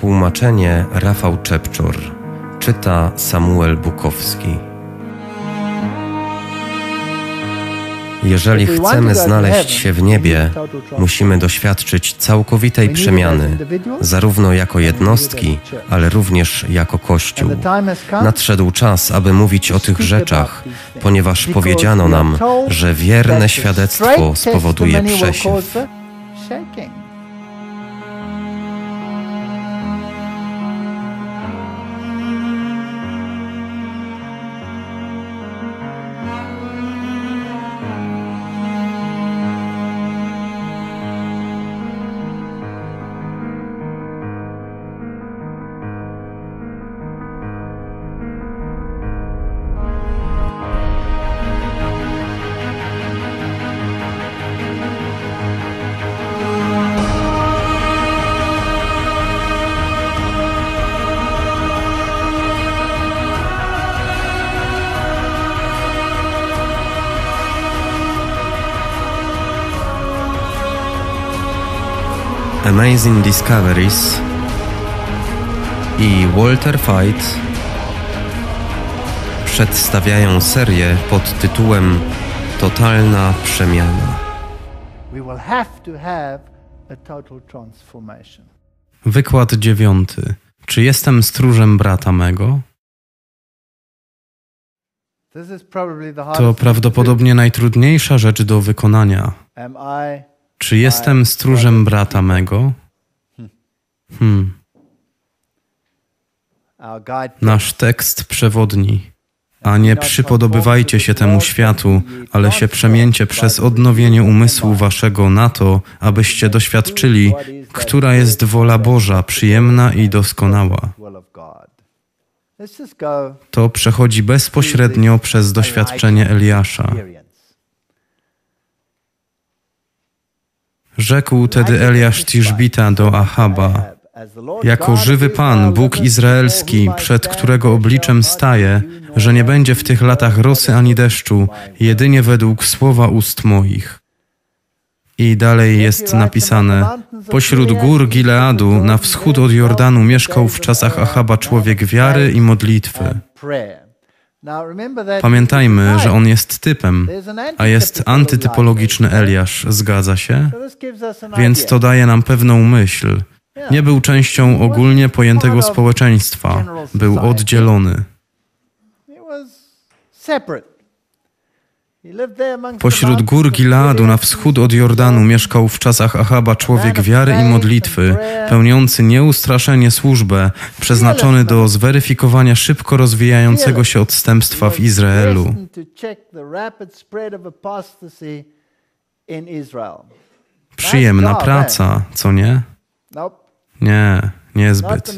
Tłumaczenie Rafał Czepczur. Czyta Samuel Bukowski. Jeżeli chcemy znaleźć się w niebie, musimy doświadczyć całkowitej przemiany, zarówno jako jednostki, ale również jako Kościół. Nadszedł czas, aby mówić o tych rzeczach, ponieważ powiedziano nam, że wierne świadectwo spowoduje przesiew. Amazing Discoveries i Walter Fight przedstawiają serię pod tytułem Totalna przemiana. Wykład dziewiąty. Czy jestem stróżem brata mego? To prawdopodobnie najtrudniejsza rzecz do wykonania. Czy jestem stróżem brata mego? Hmm. Nasz tekst przewodni. A nie przypodobywajcie się temu światu, ale się przemieńcie przez odnowienie umysłu waszego na to, abyście doświadczyli, która jest wola Boża, przyjemna i doskonała. To przechodzi bezpośrednio przez doświadczenie Eliasza. Rzekł tedy Eliasz Tiszbita do Ahaba, jako żywy Pan, Bóg Izraelski, przed którego obliczem staje, że nie będzie w tych latach rosy ani deszczu, jedynie według słowa ust moich. I dalej jest napisane: Pośród gór Gileadu, na wschód od Jordanu, mieszkał w czasach Ahaba człowiek wiary i modlitwy. Pamiętajmy, że on jest typem, a jest antytypologiczny Eliasz, zgadza się? Więc to daje nam pewną myśl. Nie był częścią ogólnie pojętego społeczeństwa, był oddzielony. Pośród gór Gileadu na wschód od Jordanu mieszkał w czasach Achaba człowiek wiary i modlitwy, pełniący nieustraszenie służbę, przeznaczony do zweryfikowania szybko rozwijającego się odstępstwa w Izraelu. Przyjemna praca, co nie? Nie, niezbyt.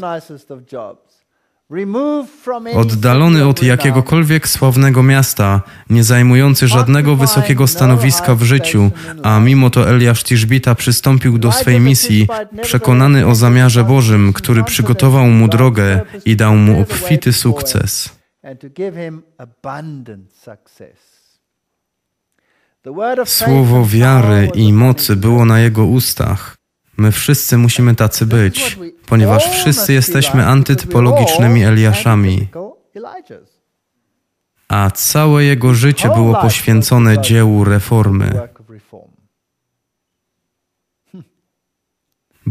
Oddalony od jakiegokolwiek sławnego miasta, nie zajmujący żadnego wysokiego stanowiska w życiu, a mimo to Eliasz Tiszbita przystąpił do swej misji, przekonany o zamiarze Bożym, który przygotował mu drogę i dał mu obfity sukces. Słowo wiary i mocy było na jego ustach. My wszyscy musimy tacy być, ponieważ wszyscy jesteśmy antytypologicznymi Eliaszami. A całe jego życie było poświęcone dziełu reformy.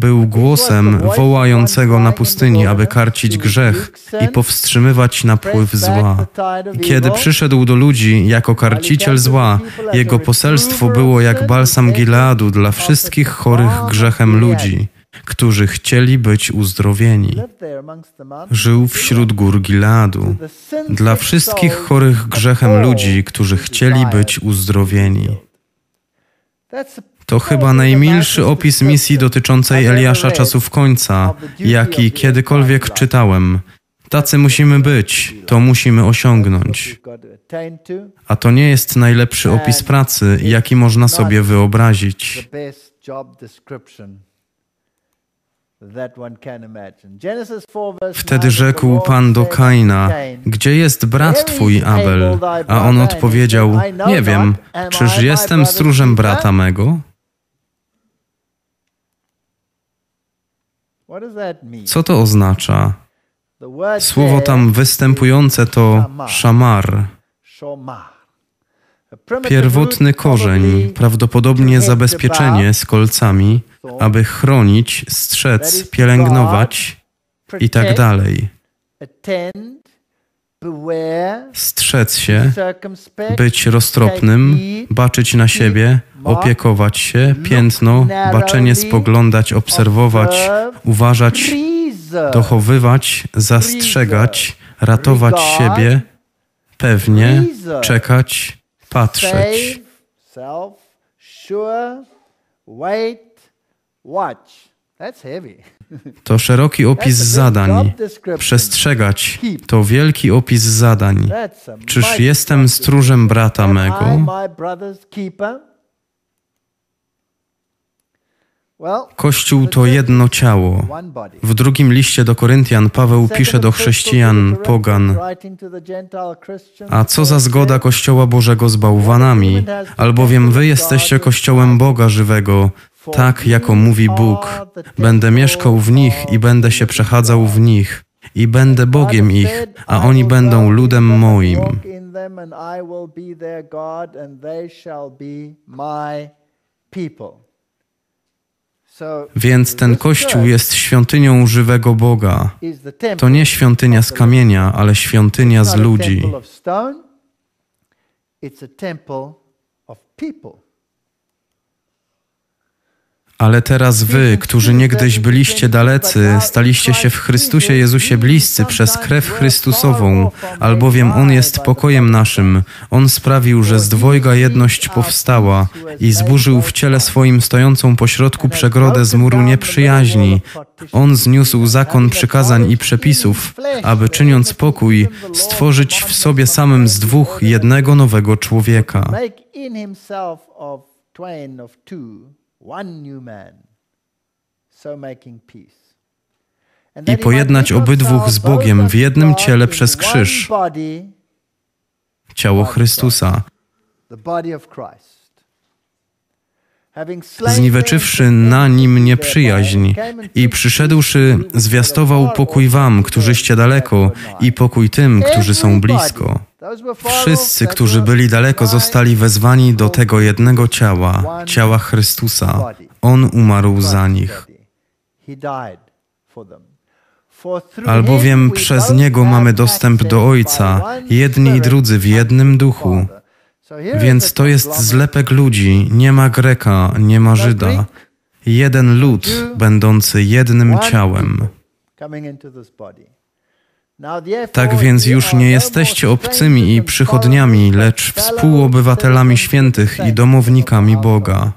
Był głosem wołającego na pustyni, aby karcić grzech i powstrzymywać napływ zła. Kiedy przyszedł do ludzi jako karciciel zła, jego poselstwo było jak balsam Gileadu dla wszystkich chorych grzechem ludzi, którzy chcieli być uzdrowieni. Żył wśród gór Gileadu dla wszystkich chorych grzechem ludzi, którzy chcieli być uzdrowieni. To chyba najmilszy opis misji dotyczącej Eliasza czasów końca, jaki kiedykolwiek czytałem. Tacy musimy być, to musimy osiągnąć. A to nie jest najlepszy opis pracy, jaki można sobie wyobrazić. Wtedy rzekł Pan do Kaina, gdzie jest brat twój Abel? A on odpowiedział, nie wiem, czyż jestem stróżem brata mego? Co to oznacza? Słowo tam występujące to szamar. Pierwotny korzeń, prawdopodobnie zabezpieczenie z kolcami, aby chronić, strzec, pielęgnować i tak dalej. Strzec się, być roztropnym, baczyć na siebie, opiekować się, piętno, baczenie, spoglądać, obserwować, uważać, dochowywać, zastrzegać, ratować siebie, pewnie, czekać, patrzeć. To szeroki opis zadań. Przestrzegać to wielki opis zadań. Czyż jestem stróżem brata mego? Kościół to jedno ciało. W drugim liście do Koryntian Paweł pisze do chrześcijan, pogan. A co za zgoda Kościoła Bożego z bałwanami? Albowiem wy jesteście Kościołem Boga żywego, tak jako mówi Bóg. Będę mieszkał w nich i będę się przechadzał w nich. I będę Bogiem ich, a oni będą ludem moim. people. Więc ten Kościół jest świątynią żywego Boga. To nie świątynia z kamienia, ale świątynia z ludzi. Ale teraz wy, którzy niegdyś byliście dalecy, staliście się w Chrystusie Jezusie bliscy przez krew Chrystusową, albowiem On jest pokojem naszym. On sprawił, że z dwojga jedność powstała i zburzył w ciele swoim stojącą pośrodku przegrodę z muru nieprzyjaźni. On zniósł zakon przykazań i przepisów, aby czyniąc pokój, stworzyć w sobie samym z dwóch jednego nowego człowieka i pojednać obydwóch z Bogiem w jednym ciele przez krzyż, ciało Chrystusa. Zniweczywszy na nim nieprzyjaźń. i przyszedłszy, zwiastował pokój wam, którzyście daleko, i pokój tym, którzy są blisko. Wszyscy, którzy byli daleko, zostali wezwani do tego jednego ciała, ciała Chrystusa. On umarł za nich. Albowiem przez Niego mamy dostęp do Ojca, jedni i drudzy w jednym duchu. Więc to jest zlepek ludzi, nie ma Greka, nie ma Żyda. Jeden lud, będący jednym ciałem. Tak więc już nie jesteście obcymi i przychodniami, lecz współobywatelami świętych i domownikami Boga.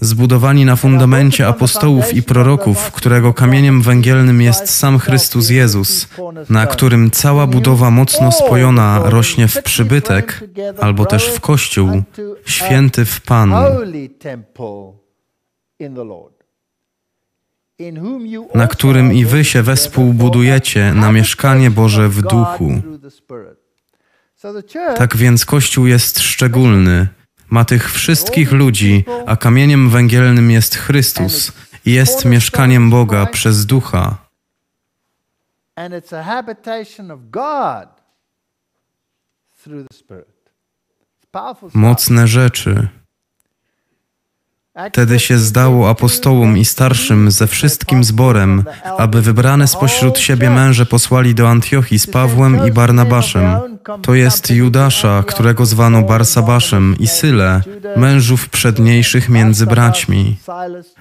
Zbudowani na fundamencie apostołów i proroków, którego kamieniem węgielnym jest sam Chrystus Jezus, na którym cała budowa mocno spojona rośnie w przybytek, albo też w Kościół, święty w Panu na którym i wy się wespół budujecie na mieszkanie Boże w duchu. Tak więc Kościół jest szczególny. Ma tych wszystkich ludzi, a kamieniem węgielnym jest Chrystus i jest mieszkaniem Boga przez ducha. Mocne rzeczy. Wtedy się zdało apostołom i starszym ze wszystkim zborem, aby wybrane spośród siebie męże posłali do Antiochii z Pawłem i Barnabaszem. To jest Judasza, którego zwano Barsabaszem i Syle, mężów przedniejszych między braćmi.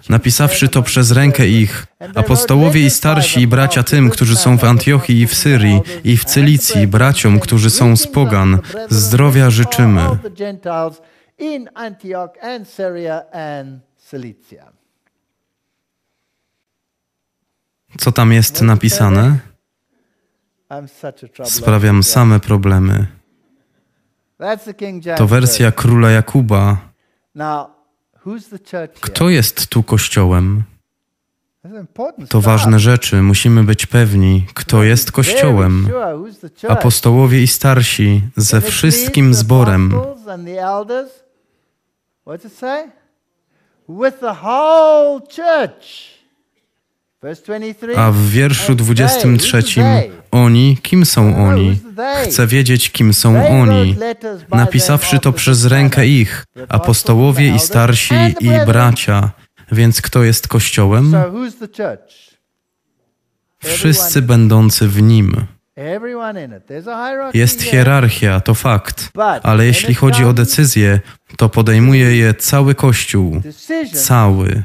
Napisawszy to przez rękę ich, apostołowie i starsi i bracia tym, którzy są w Antiochii i w Syrii i w Cylicji, braciom, którzy są z pogan, zdrowia życzymy in Antioch and Syria and Cilicia. Co tam jest napisane? Sprawiam same problemy. To wersja króla Jakuba. Kto jest tu kościołem? To ważne rzeczy, musimy być pewni, kto jest Kościołem. Apostołowie i starsi ze wszystkim zborem. It say? With the whole church. A w wierszu 23 oni, kim są oni? Chcę wiedzieć, kim są oni. Napisawszy to przez rękę ich, apostołowie i starsi i bracia. Więc kto jest Kościołem? Wszyscy będący w nim. Jest hierarchia, to fakt, ale jeśli chodzi o decyzje, to podejmuje je cały Kościół. Cały.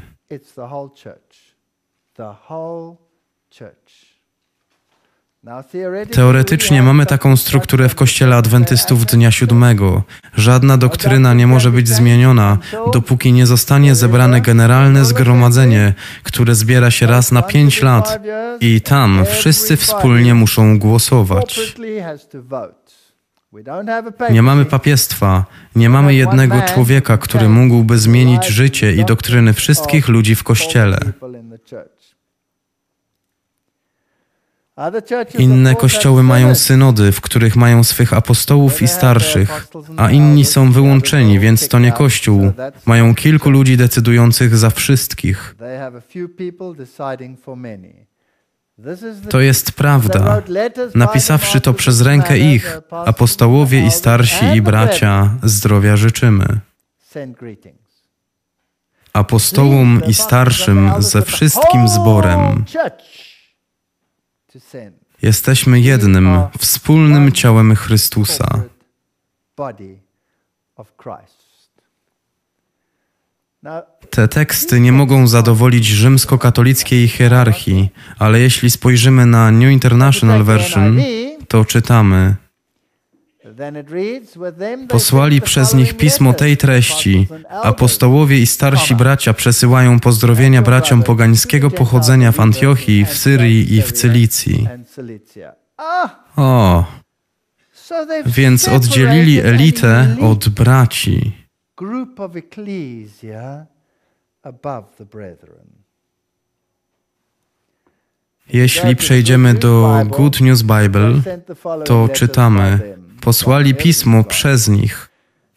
Teoretycznie mamy taką strukturę w Kościele Adwentystów Dnia Siódmego. Żadna doktryna nie może być zmieniona, dopóki nie zostanie zebrane generalne zgromadzenie, które zbiera się raz na pięć lat i tam wszyscy wspólnie muszą głosować. Nie mamy papiestwa, nie mamy jednego człowieka, który mógłby zmienić życie i doktryny wszystkich ludzi w Kościele. Inne kościoły mają synody, w których mają swych apostołów i starszych, a inni są wyłączeni, więc to nie kościół. Mają kilku ludzi decydujących za wszystkich. To jest prawda. Napisawszy to przez rękę ich, apostołowie i starsi i bracia, zdrowia życzymy. Apostołom i starszym ze wszystkim zborem. Jesteśmy jednym, wspólnym ciałem Chrystusa. Te teksty nie mogą zadowolić rzymskokatolickiej hierarchii, ale jeśli spojrzymy na New International Version, to czytamy: Posłali przez nich pismo tej treści. Apostołowie i starsi bracia przesyłają pozdrowienia braciom pogańskiego pochodzenia w Antiochii, w Syrii i w Cylicji. O, więc oddzielili elitę od braci. Jeśli przejdziemy do Good News Bible, to czytamy: Posłali pismo przez nich.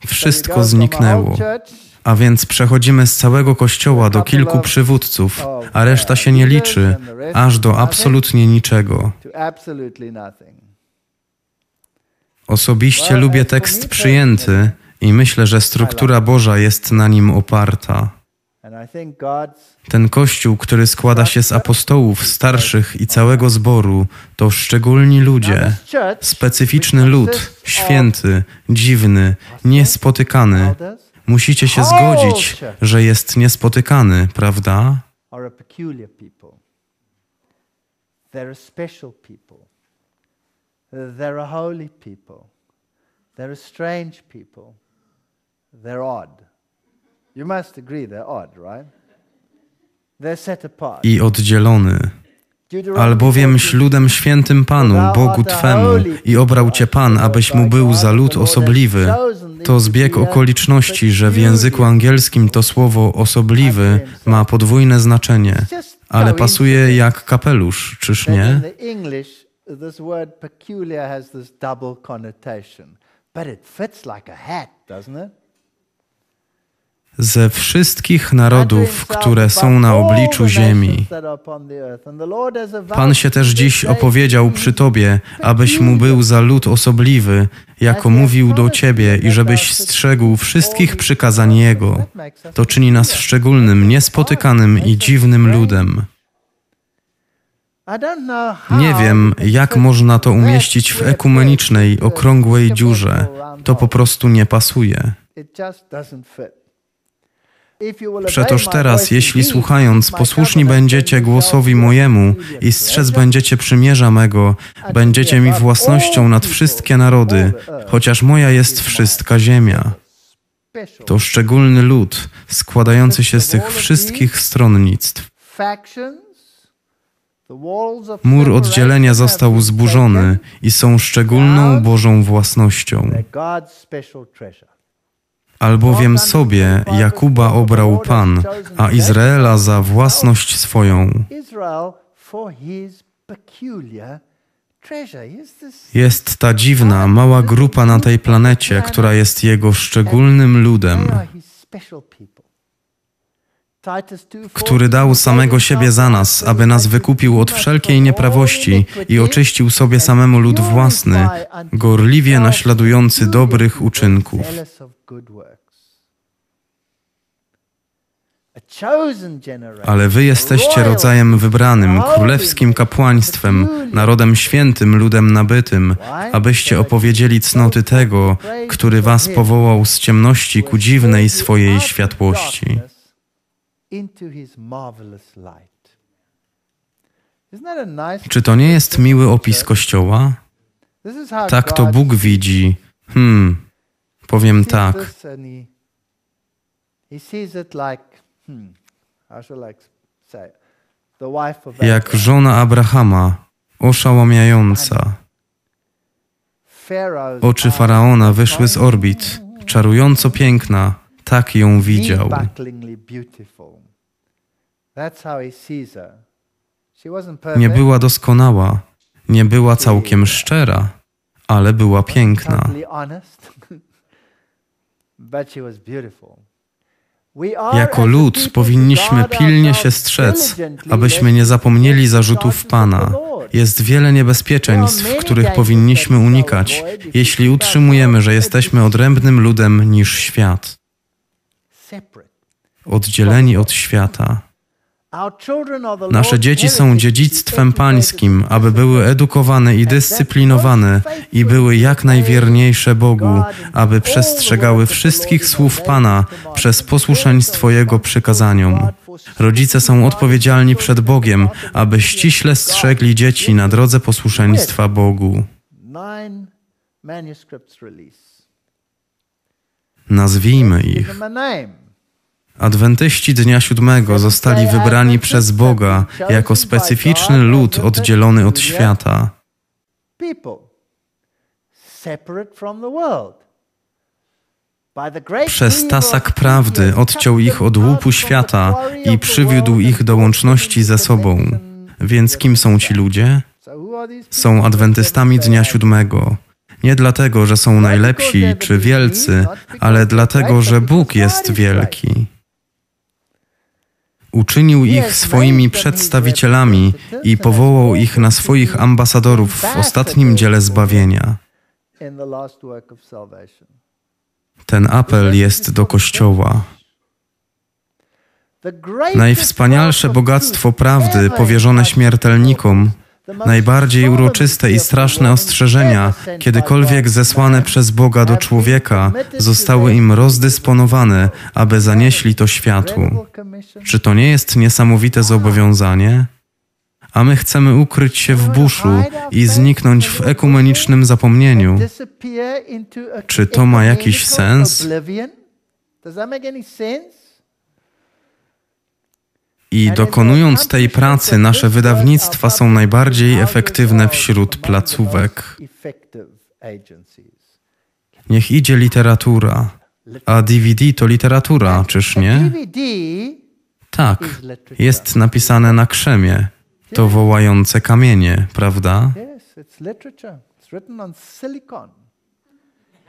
Wszystko zniknęło. A więc przechodzimy z całego kościoła do kilku przywódców, a reszta się nie liczy, aż do absolutnie niczego. Osobiście lubię tekst przyjęty i myślę, że struktura Boża jest na nim oparta. Ten kościół, który składa się z apostołów, starszych i całego zboru, to szczególni ludzie, specyficzny lud, święty, dziwny, niespotykany. Musicie się zgodzić, że jest niespotykany, prawda? They're a holy people. They're a strange people. They're odd. They're? I oddzielony. Albowiem śludem świętym Panu, Bogu Twemu, i obrał Cię Pan, abyś mu był za lud osobliwy. To zbieg okoliczności, że w języku angielskim to słowo osobliwy ma podwójne znaczenie, ale pasuje jak kapelusz, czyż nie? But it fits like a hat, doesn't it? Ze wszystkich narodów, które są na obliczu ziemi. Pan się też dziś opowiedział przy Tobie, abyś mu był za lud osobliwy, jako mówił do Ciebie i żebyś strzegł wszystkich przykazań Jego. To czyni nas szczególnym, niespotykanym i dziwnym ludem. Nie wiem, jak można to umieścić w ekumenicznej, okrągłej dziurze. To po prostu nie pasuje. Przetoż teraz, jeśli słuchając, posłuszni będziecie głosowi mojemu i strzec będziecie przymierza mego, będziecie mi własnością nad wszystkie narody, chociaż moja jest wszystka ziemia. To szczególny lud, składający się z tych wszystkich stronnictw. Mur oddzielenia został zburzony i są szczególną Bożą własnością. Albowiem sobie Jakuba obrał Pan, a Izraela za własność swoją. Jest ta dziwna, mała grupa na tej planecie, która jest jego szczególnym ludem. który dał samego siebie za nas, aby nas wykupił od wszelkiej nieprawości i oczyścił sobie samemu lud własny, gorliwie naśladujący dobrych uczynków. Ale wy jesteście rodzajem wybranym, królewskim kapłaństwem, narodem świętym, ludem nabytym, abyście opowiedzieli cnoty tego, który was powołał z ciemności ku dziwnej swojej światłości. Czy to nie jest miły opis Kościoła? Tak to Bóg widzi. Hmm, powiem tak. Hmm, Jak żona Abrahama, oszałamiająca. Oczy faraona wyszły z orbit, czarująco piękna, tak ją widział. Nie była doskonała, nie była całkiem szczera, ale była piękna. Jako lud powinniśmy pilnie się strzec, abyśmy nie zapomnieli zarzutów Pana. Jest wiele niebezpieczeństw, których powinniśmy unikać, jeśli utrzymujemy, że jesteśmy odrębnym ludem niż świat. Oddzieleni od świata. Nasze dzieci są dziedzictwem pańskim, aby były edukowane i dyscyplinowane i były jak najwierniejsze Bogu, aby przestrzegały wszystkich słów Pana przez posłuszeństwo Jego przykazaniom. Rodzice są odpowiedzialni przed Bogiem, aby ściśle strzegli dzieci na drodze posłuszeństwa Bogu. Nazwijmy ich. Adwentyści Dnia Siódmego zostali wybrani przez Boga jako specyficzny lud oddzielony od świata. Przez tasak prawdy odciął ich od łupu świata i przywiódł ich do łączności ze sobą. Więc kim są ci ludzie? Są adwentystami Dnia Siódmego. Nie dlatego, że są najlepsi czy wielcy, ale dlatego, że Bóg jest wielki. Uczynił ich swoimi przedstawicielami i powołał ich na swoich ambasadorów w ostatnim dziele zbawienia. Ten apel jest do Kościoła. Najwspanialsze bogactwo prawdy powierzone śmiertelnikom Najbardziej uroczyste i straszne ostrzeżenia, kiedykolwiek zesłane przez Boga do człowieka, zostały im rozdysponowane, aby zanieśli to światu. Czy to nie jest niesamowite zobowiązanie? A my chcemy ukryć się w buszu i zniknąć w ekumenicznym zapomnieniu. Czy to ma jakiś sens? I dokonując tej pracy, nasze wydawnictwa są najbardziej efektywne wśród placówek. Niech idzie literatura. A DVD to literatura, czyż nie? Tak, jest napisane na krzemie. To wołające kamienie, prawda?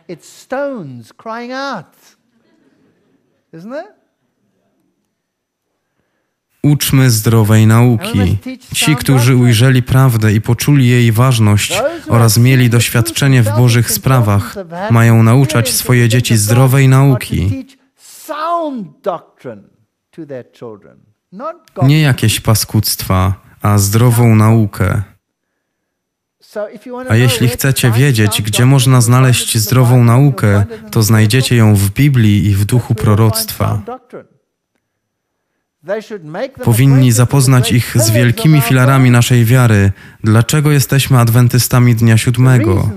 It's stones crying out. Isn't it? Uczmy zdrowej nauki. Ci, którzy ujrzeli prawdę i poczuli jej ważność oraz mieli doświadczenie w Bożych sprawach, mają nauczać swoje dzieci zdrowej nauki. Nie jakieś paskudztwa, a zdrową naukę. A jeśli chcecie wiedzieć, gdzie można znaleźć zdrową naukę, to znajdziecie ją w Biblii i w duchu proroctwa. Powinni zapoznać ich z wielkimi filarami naszej wiary, dlaczego jesteśmy adwentystami dnia siódmego.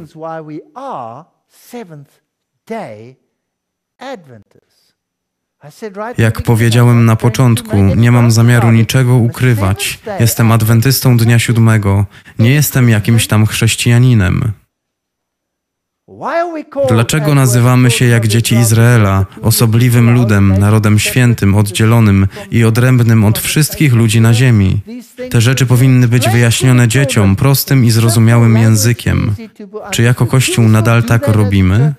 Jak powiedziałem na początku, nie mam zamiaru niczego ukrywać. Jestem adwentystą dnia siódmego. Nie jestem jakimś tam chrześcijaninem. Dlaczego nazywamy się jak dzieci Izraela, osobliwym ludem, narodem świętym, oddzielonym i odrębnym od wszystkich ludzi na ziemi? Te rzeczy powinny być wyjaśnione dzieciom prostym i zrozumiałym językiem. Czy jako Kościół nadal tak robimy?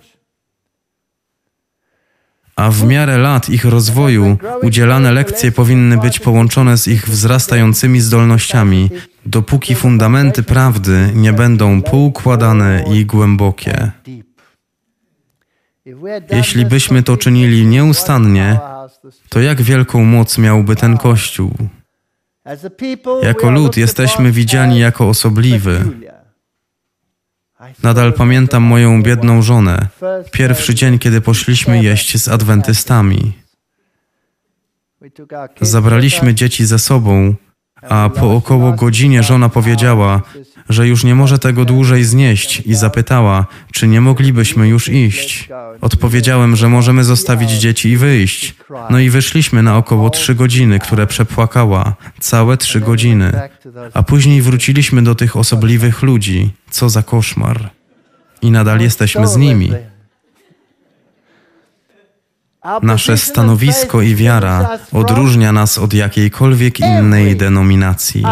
a w miarę lat ich rozwoju udzielane lekcje powinny być połączone z ich wzrastającymi zdolnościami, dopóki fundamenty prawdy nie będą poukładane i głębokie. Jeśli byśmy to czynili nieustannie, to jak wielką moc miałby ten Kościół? Jako lud jesteśmy widziani jako osobliwy. Nadal pamiętam moją biedną żonę. Pierwszy dzień, kiedy poszliśmy jeść z adwentystami. Zabraliśmy dzieci ze sobą, a po około godzinie żona powiedziała, że już nie może tego dłużej znieść i zapytała, czy nie moglibyśmy już iść. Odpowiedziałem, że możemy zostawić dzieci i wyjść. No i wyszliśmy na około trzy godziny, które przepłakała. Całe trzy godziny. A później wróciliśmy do tych osobliwych ludzi. Co za koszmar. I nadal jesteśmy z nimi. Nasze stanowisko i wiara odróżnia nas od jakiejkolwiek innej denominacji.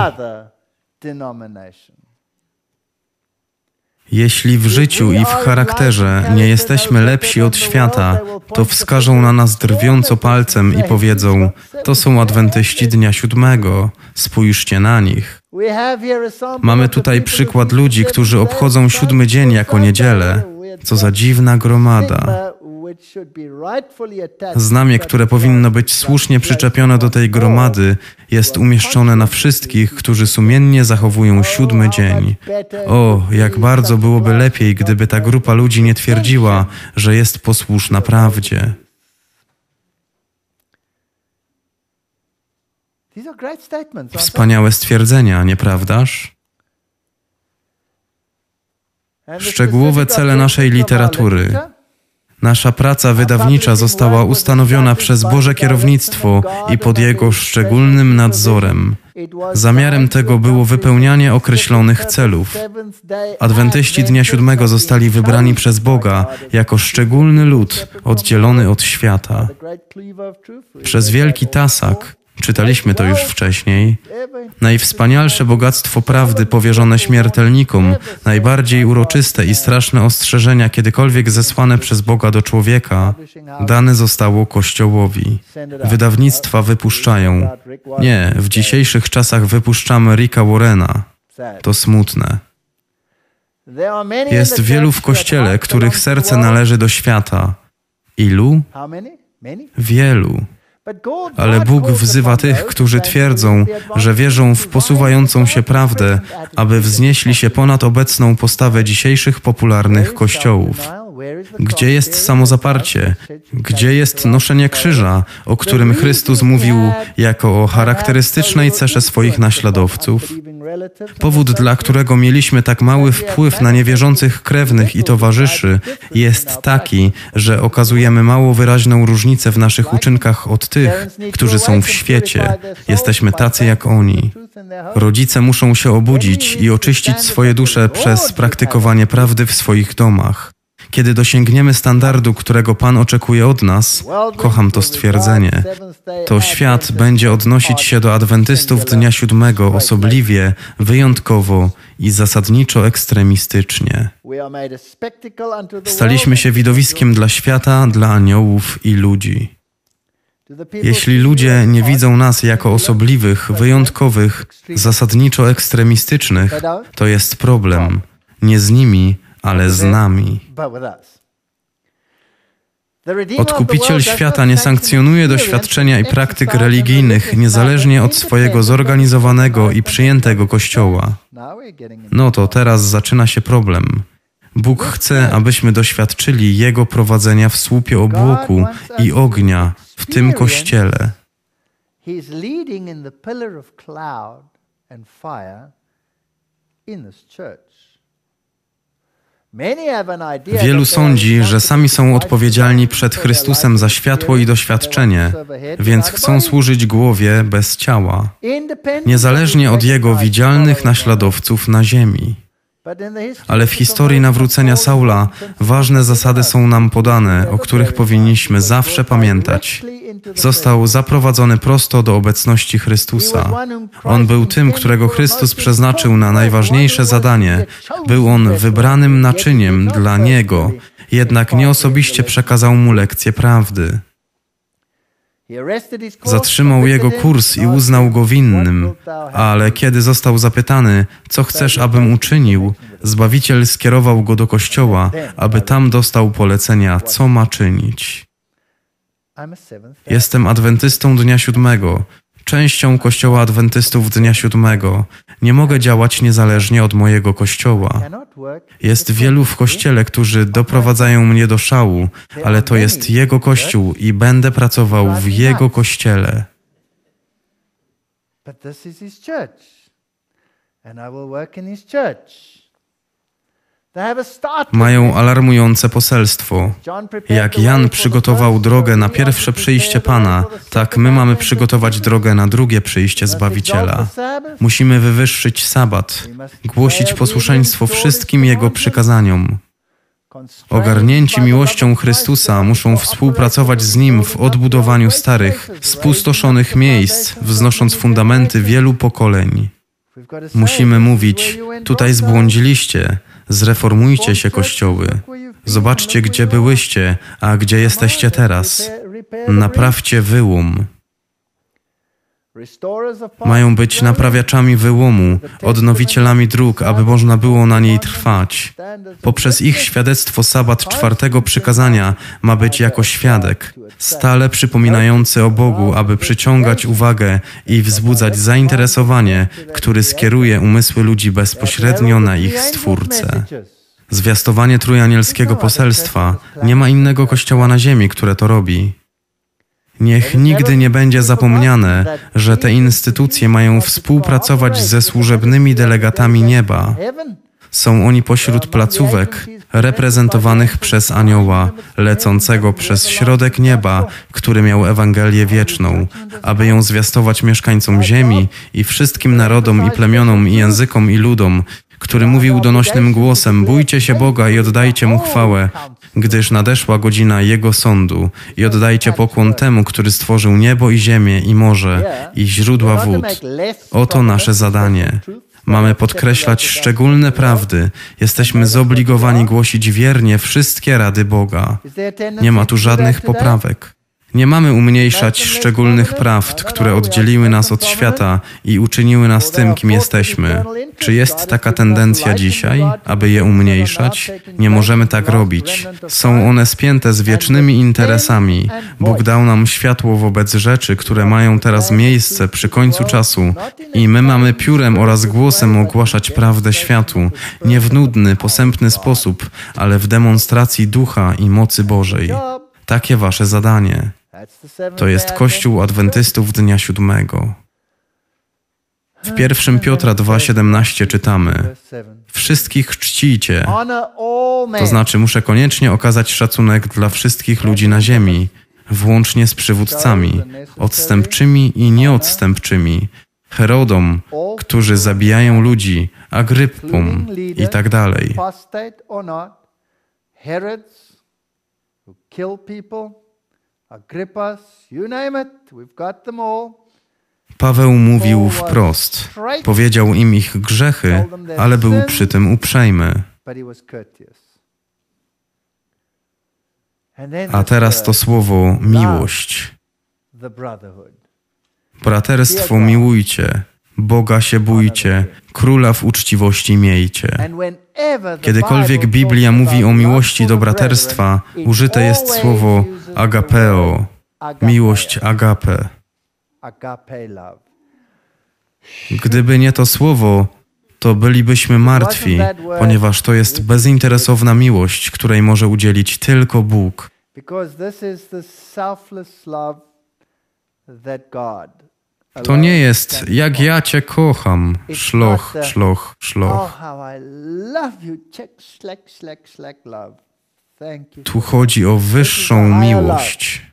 Jeśli w życiu i w charakterze nie jesteśmy lepsi od świata, to wskażą na nas drwiąco palcem i powiedzą: To są adwentyści dnia siódmego, spójrzcie na nich. Mamy tutaj przykład ludzi, którzy obchodzą siódmy dzień jako niedzielę. Co za dziwna gromada. Znamie, które powinno być słusznie przyczepione do tej gromady, jest umieszczone na wszystkich, którzy sumiennie zachowują siódmy dzień. O, jak bardzo byłoby lepiej, gdyby ta grupa ludzi nie twierdziła, że jest posłuszna prawdzie. Wspaniałe stwierdzenia, nieprawdaż? Szczegółowe cele naszej literatury. Nasza praca wydawnicza została ustanowiona przez Boże kierownictwo i pod Jego szczególnym nadzorem. Zamiarem tego było wypełnianie określonych celów. Adwentyści Dnia Siódmego zostali wybrani przez Boga jako szczególny lud oddzielony od świata. Przez wielki tasak Czytaliśmy to już wcześniej. Najwspanialsze bogactwo prawdy powierzone śmiertelnikom, najbardziej uroczyste i straszne ostrzeżenia kiedykolwiek zesłane przez Boga do człowieka, dane zostało Kościołowi. Wydawnictwa wypuszczają. Nie, w dzisiejszych czasach wypuszczamy Ricka Warrena. To smutne. Jest wielu w Kościele, których serce należy do świata. Ilu? Wielu. Ale Bóg wzywa tych, którzy twierdzą, że wierzą w posuwającą się prawdę, aby wznieśli się ponad obecną postawę dzisiejszych popularnych kościołów. Gdzie jest samozaparcie? Gdzie jest noszenie krzyża, o którym Chrystus mówił jako o charakterystycznej cesze swoich naśladowców? Powód, dla którego mieliśmy tak mały wpływ na niewierzących krewnych i towarzyszy, jest taki, że okazujemy mało wyraźną różnicę w naszych uczynkach od tych, którzy są w świecie. Jesteśmy tacy jak oni. Rodzice muszą się obudzić i oczyścić swoje dusze przez praktykowanie prawdy w swoich domach. Kiedy dosięgniemy standardu, którego Pan oczekuje od nas, kocham to stwierdzenie, to świat będzie odnosić się do adwentystów dnia siódmego osobliwie, wyjątkowo i zasadniczo ekstremistycznie. Staliśmy się widowiskiem dla świata, dla aniołów i ludzi. Jeśli ludzie nie widzą nas jako osobliwych, wyjątkowych, zasadniczo ekstremistycznych, to jest problem. Nie z nimi, ale z nami. Odkupiciel świata nie sankcjonuje doświadczenia i praktyk religijnych niezależnie od swojego zorganizowanego i przyjętego kościoła. No to teraz zaczyna się problem. Bóg chce, abyśmy doświadczyli Jego prowadzenia w słupie obłoku i ognia w tym kościele. He's leading in the pillar of cloud and fire in this church. Wielu sądzi, że sami są odpowiedzialni przed Chrystusem za światło i doświadczenie, więc chcą służyć głowie bez ciała, niezależnie od Jego widzialnych naśladowców na ziemi. Ale w historii nawrócenia Saula ważne zasady są nam podane, o których powinniśmy zawsze pamiętać. Został zaprowadzony prosto do obecności Chrystusa. On był tym, którego Chrystus przeznaczył na najważniejsze zadanie. Był on wybranym naczyniem dla Niego, jednak nie osobiście przekazał mu lekcję prawdy. Zatrzymał jego kurs i uznał go winnym, ale kiedy został zapytany, co chcesz, abym uczynił, Zbawiciel skierował go do kościoła, aby tam dostał polecenia, co ma czynić. Jestem adwentystą dnia siódmego, częścią Kościoła Adwentystów Dnia Siódmego. Nie mogę działać niezależnie od mojego Kościoła. Jest wielu w Kościele, którzy doprowadzają mnie do szału, ale to jest Jego Kościół i będę pracował w Jego Kościele. And I will work in His church. Mają alarmujące poselstwo. Jak Jan przygotował drogę na pierwsze przyjście Pana, tak my mamy przygotować drogę na drugie przyjście Zbawiciela. Musimy wywyższyć sabat, głosić posłuszeństwo wszystkim Jego przykazaniom. Ogarnięci miłością Chrystusa muszą współpracować z Nim w odbudowaniu starych, spustoszonych miejsc, wznosząc fundamenty wielu pokoleń. Musimy mówić, tutaj zbłądziliście, Zreformujcie się, kościoły. Zobaczcie, gdzie byłyście, a gdzie jesteście teraz. Naprawcie wyłom. Mają być naprawiaczami wyłomu, odnowicielami dróg, aby można było na niej trwać. Poprzez ich świadectwo sabat czwartego przykazania ma być jako świadek, stale przypominający o Bogu, aby przyciągać uwagę i wzbudzać zainteresowanie, który skieruje umysły ludzi bezpośrednio na ich Stwórcę. Zwiastowanie trójanielskiego poselstwa nie ma innego kościoła na ziemi, które to robi. Niech nigdy nie będzie zapomniane, że te instytucje mają współpracować ze służebnymi delegatami nieba. Są oni pośród placówek reprezentowanych przez anioła, lecącego przez środek nieba, który miał Ewangelię wieczną, aby ją zwiastować mieszkańcom ziemi i wszystkim narodom i plemionom i językom i ludom, który mówił donośnym głosem: Bójcie się Boga i oddajcie mu chwałę, gdyż nadeszła godzina Jego sądu i oddajcie pokłon temu, który stworzył niebo i ziemię i morze i źródła wód. Oto nasze zadanie. Mamy podkreślać szczególne prawdy. Jesteśmy zobligowani głosić wiernie wszystkie rady Boga. Nie ma tu żadnych poprawek. Nie mamy umniejszać szczególnych prawd, które oddzieliły nas od świata i uczyniły nas tym, kim jesteśmy. Czy jest taka tendencja dzisiaj, aby je umniejszać? Nie możemy tak robić. Są one spięte z wiecznymi interesami. Bóg dał nam światło wobec rzeczy, które mają teraz miejsce przy końcu czasu i my mamy piórem oraz głosem ogłaszać prawdę światu, nie w nudny, posępny sposób, ale w demonstracji ducha i mocy Bożej. Takie wasze zadanie. To jest Kościół Adwentystów Dnia Siódmego. W 1 Piotra 2,17 czytamy: Wszystkich czcijcie. To znaczy, muszę koniecznie okazać szacunek dla wszystkich ludzi na ziemi, włącznie z przywódcami, odstępczymi i nieodstępczymi, Herodom, którzy zabijają ludzi, Agryppom i tak dalej. Herods, who kill people, Paweł mówił wprost. Powiedział im ich grzechy, ale był przy tym uprzejmy. A teraz to słowo miłość. Braterstwo miłujcie, Boga się bójcie, króla w uczciwości miejcie. Kiedykolwiek Biblia mówi o miłości do braterstwa, użyte jest słowo agapeo, miłość agape. Gdyby nie to słowo, to bylibyśmy martwi, ponieważ to jest bezinteresowna miłość, której może udzielić tylko Bóg. To nie jest jak ja Cię kocham, szloch, szloch, szloch. Tu chodzi o wyższą miłość.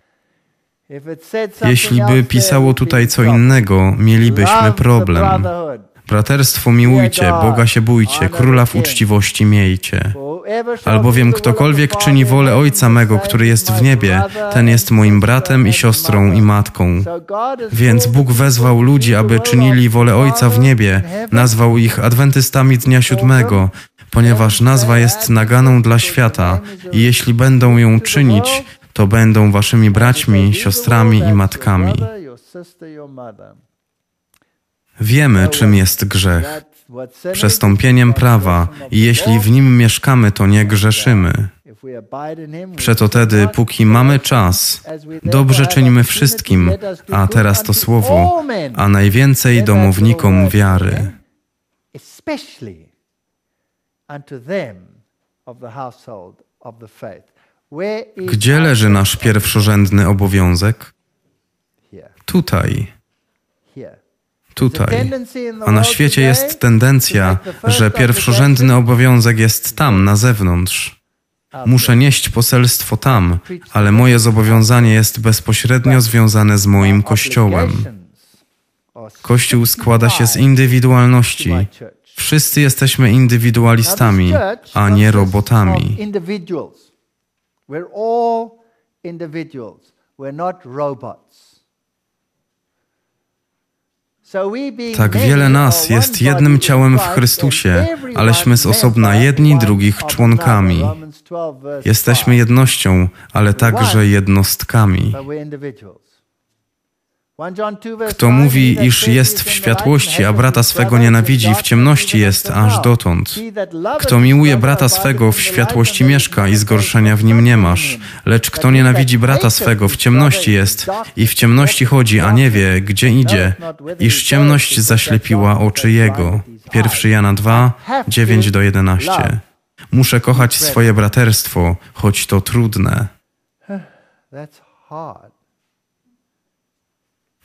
Jeśli by pisało tutaj co innego, mielibyśmy problem. Braterstwo miłujcie, Boga się bójcie, króla w uczciwości miejcie. Albowiem ktokolwiek czyni wolę Ojca mego, który jest w niebie, ten jest moim bratem i siostrą i matką. Więc Bóg wezwał ludzi, aby czynili wolę Ojca w niebie, nazwał ich adwentystami dnia siódmego, ponieważ nazwa jest naganą dla świata i jeśli będą ją czynić, to będą waszymi braćmi, siostrami i matkami. Wiemy, czym jest grzech. Przestąpieniem prawa. I jeśli w nim mieszkamy, to nie grzeszymy. Przeto tedy, póki mamy czas, dobrze czynimy wszystkim, a teraz to słowo, a najwięcej domownikom wiary. Gdzie leży nasz pierwszorzędny obowiązek? Tutaj. Tutaj. A na świecie jest tendencja, że pierwszorzędny obowiązek jest tam, na zewnątrz. Muszę nieść poselstwo tam, ale moje zobowiązanie jest bezpośrednio związane z moim kościołem. Kościół składa się z indywidualności. Wszyscy jesteśmy indywidualistami, a nie robotami. Tak wiele nas jest jednym ciałem w Chrystusie, aleśmy z osobna jedni drugich członkami. Jesteśmy jednością, ale także jednostkami. Kto mówi, iż jest w światłości, a brata swego nienawidzi, w ciemności jest aż dotąd. Kto miłuje brata swego, w światłości mieszka i zgorszenia w nim nie masz. Lecz kto nienawidzi brata swego, w ciemności jest i w ciemności chodzi, a nie wie, gdzie idzie, iż ciemność zaślepiła oczy jego. 1 Jana 2, 9 do 11. Muszę kochać swoje braterstwo, choć to trudne.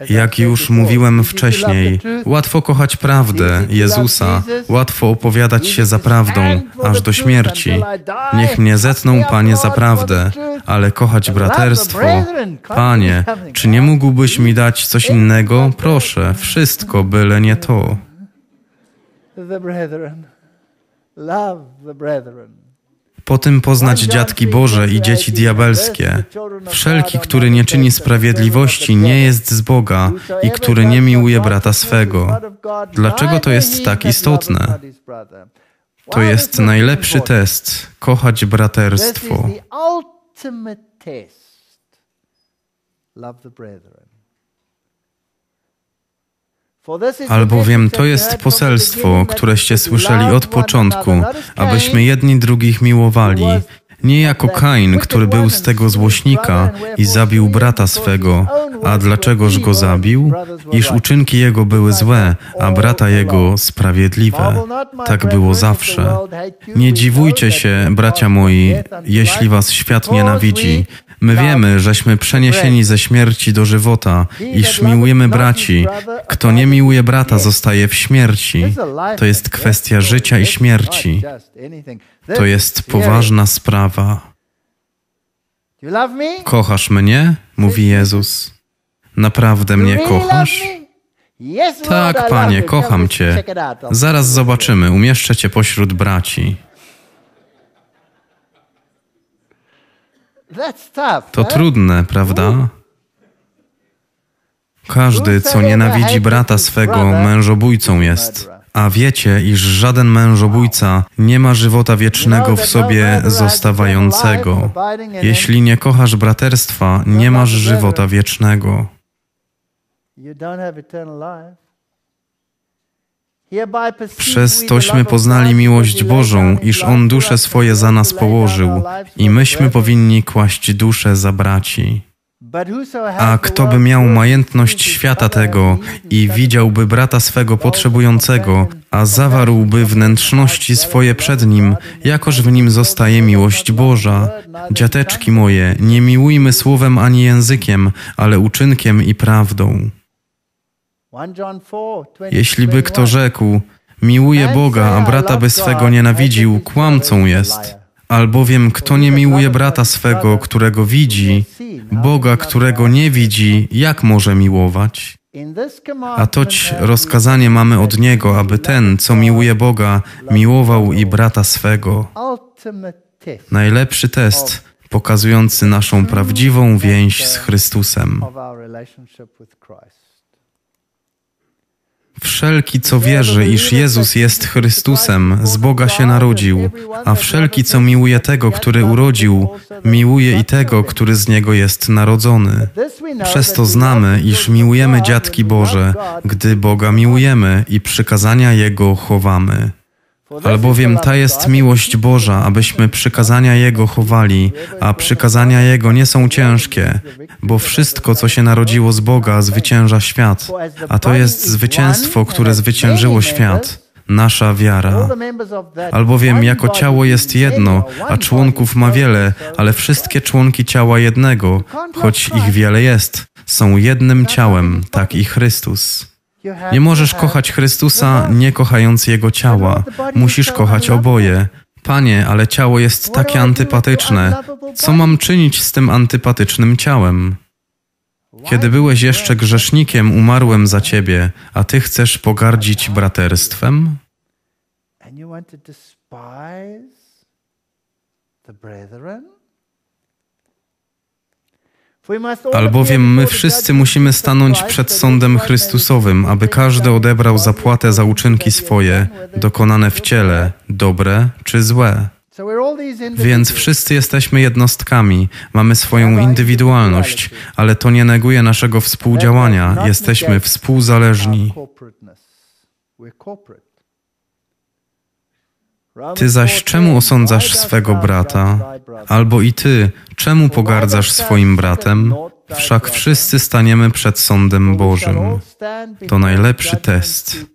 Jak już mówiłem wcześniej, łatwo kochać prawdę, Jezusa, łatwo opowiadać się za prawdą, aż do śmierci. Niech mnie zetną, Panie, za prawdę, ale kochać braterstwo. Panie, czy nie mógłbyś mi dać coś innego? Proszę, wszystko, byle nie to. Love the brethren. Po tym poznać dziadki Boże i dzieci diabelskie. Wszelki, który nie czyni sprawiedliwości, nie jest z Boga i który nie miłuje brata swego. Dlaczego to jest tak istotne? To jest najlepszy test kochać braterstwo. Love the brethren. Albowiem to jest poselstwo, któreście słyszeli od początku, abyśmy jedni drugich miłowali, nie jako Kain, który był z tego złośnika i zabił brata swego. A dlaczegoż go zabił? Iż uczynki jego były złe, a brata jego sprawiedliwe. Tak było zawsze. Nie dziwujcie się, bracia moi, jeśli was świat nienawidzi, My wiemy, żeśmy przeniesieni ze śmierci do żywota, iż miłujemy braci. Kto nie miłuje brata, zostaje w śmierci. To jest kwestia życia i śmierci. To jest poważna sprawa. Kochasz mnie? mówi Jezus. Naprawdę mnie kochasz? Tak, panie, kocham cię. Zaraz zobaczymy, umieszczę cię pośród braci. To trudne, prawda? Każdy, co nienawidzi brata swego, mężobójcą jest. A wiecie, iż żaden mężobójca nie ma żywota wiecznego w sobie zostawającego. Jeśli nie kochasz braterstwa, nie masz żywota wiecznego. Przez tośmy poznali miłość Bożą, iż On dusze swoje za nas położył i myśmy powinni kłaść dusze za braci. A kto by miał majętność świata tego i widziałby brata swego potrzebującego, a zawarłby wnętrzności swoje przed nim, jakoż w nim zostaje miłość Boża. Dziateczki moje, nie miłujmy słowem ani językiem, ale uczynkiem i prawdą. Jeśli by kto rzekł, miłuje Boga, a brata by swego nienawidził, kłamcą jest. Albowiem kto nie miłuje brata swego, którego widzi, Boga, którego nie widzi, jak może miłować? A toć rozkazanie mamy od Niego, aby ten, co miłuje Boga, miłował i brata swego. Najlepszy test pokazujący naszą prawdziwą więź z Chrystusem. Wszelki, co wierzy, iż Jezus jest Chrystusem, z Boga się narodził, a wszelki, co miłuje tego, który urodził, miłuje i tego, który z niego jest narodzony. Przez to znamy, iż miłujemy dziadki Boże, gdy Boga miłujemy i przykazania Jego chowamy. Albowiem ta jest miłość Boża, abyśmy przykazania Jego chowali, a przykazania Jego nie są ciężkie, bo wszystko, co się narodziło z Boga, zwycięża świat, a to jest zwycięstwo, które zwyciężyło świat. Nasza wiara. Albowiem jako ciało jest jedno, a członków ma wiele, ale wszystkie członki ciała jednego, choć ich wiele jest, są jednym ciałem, tak i Chrystus. Nie możesz kochać Chrystusa, nie kochając Jego ciała. Musisz kochać oboje. Panie, ale ciało jest takie antypatyczne. Co mam czynić z tym antypatycznym ciałem? Kiedy byłeś jeszcze grzesznikiem, umarłem za ciebie, a ty chcesz pogardzić braterstwem? Albowiem my wszyscy musimy stanąć przed sądem Chrystusowym, aby każdy odebrał zapłatę za uczynki swoje, dokonane w ciele, dobre czy złe. Więc wszyscy jesteśmy jednostkami, mamy swoją indywidualność, ale to nie neguje naszego współdziałania, jesteśmy współzależni. Ty zaś czemu osądzasz swego brata? Albo i ty, czemu pogardzasz swoim bratem? Wszak wszyscy staniemy przed sądem Bożym. To najlepszy test.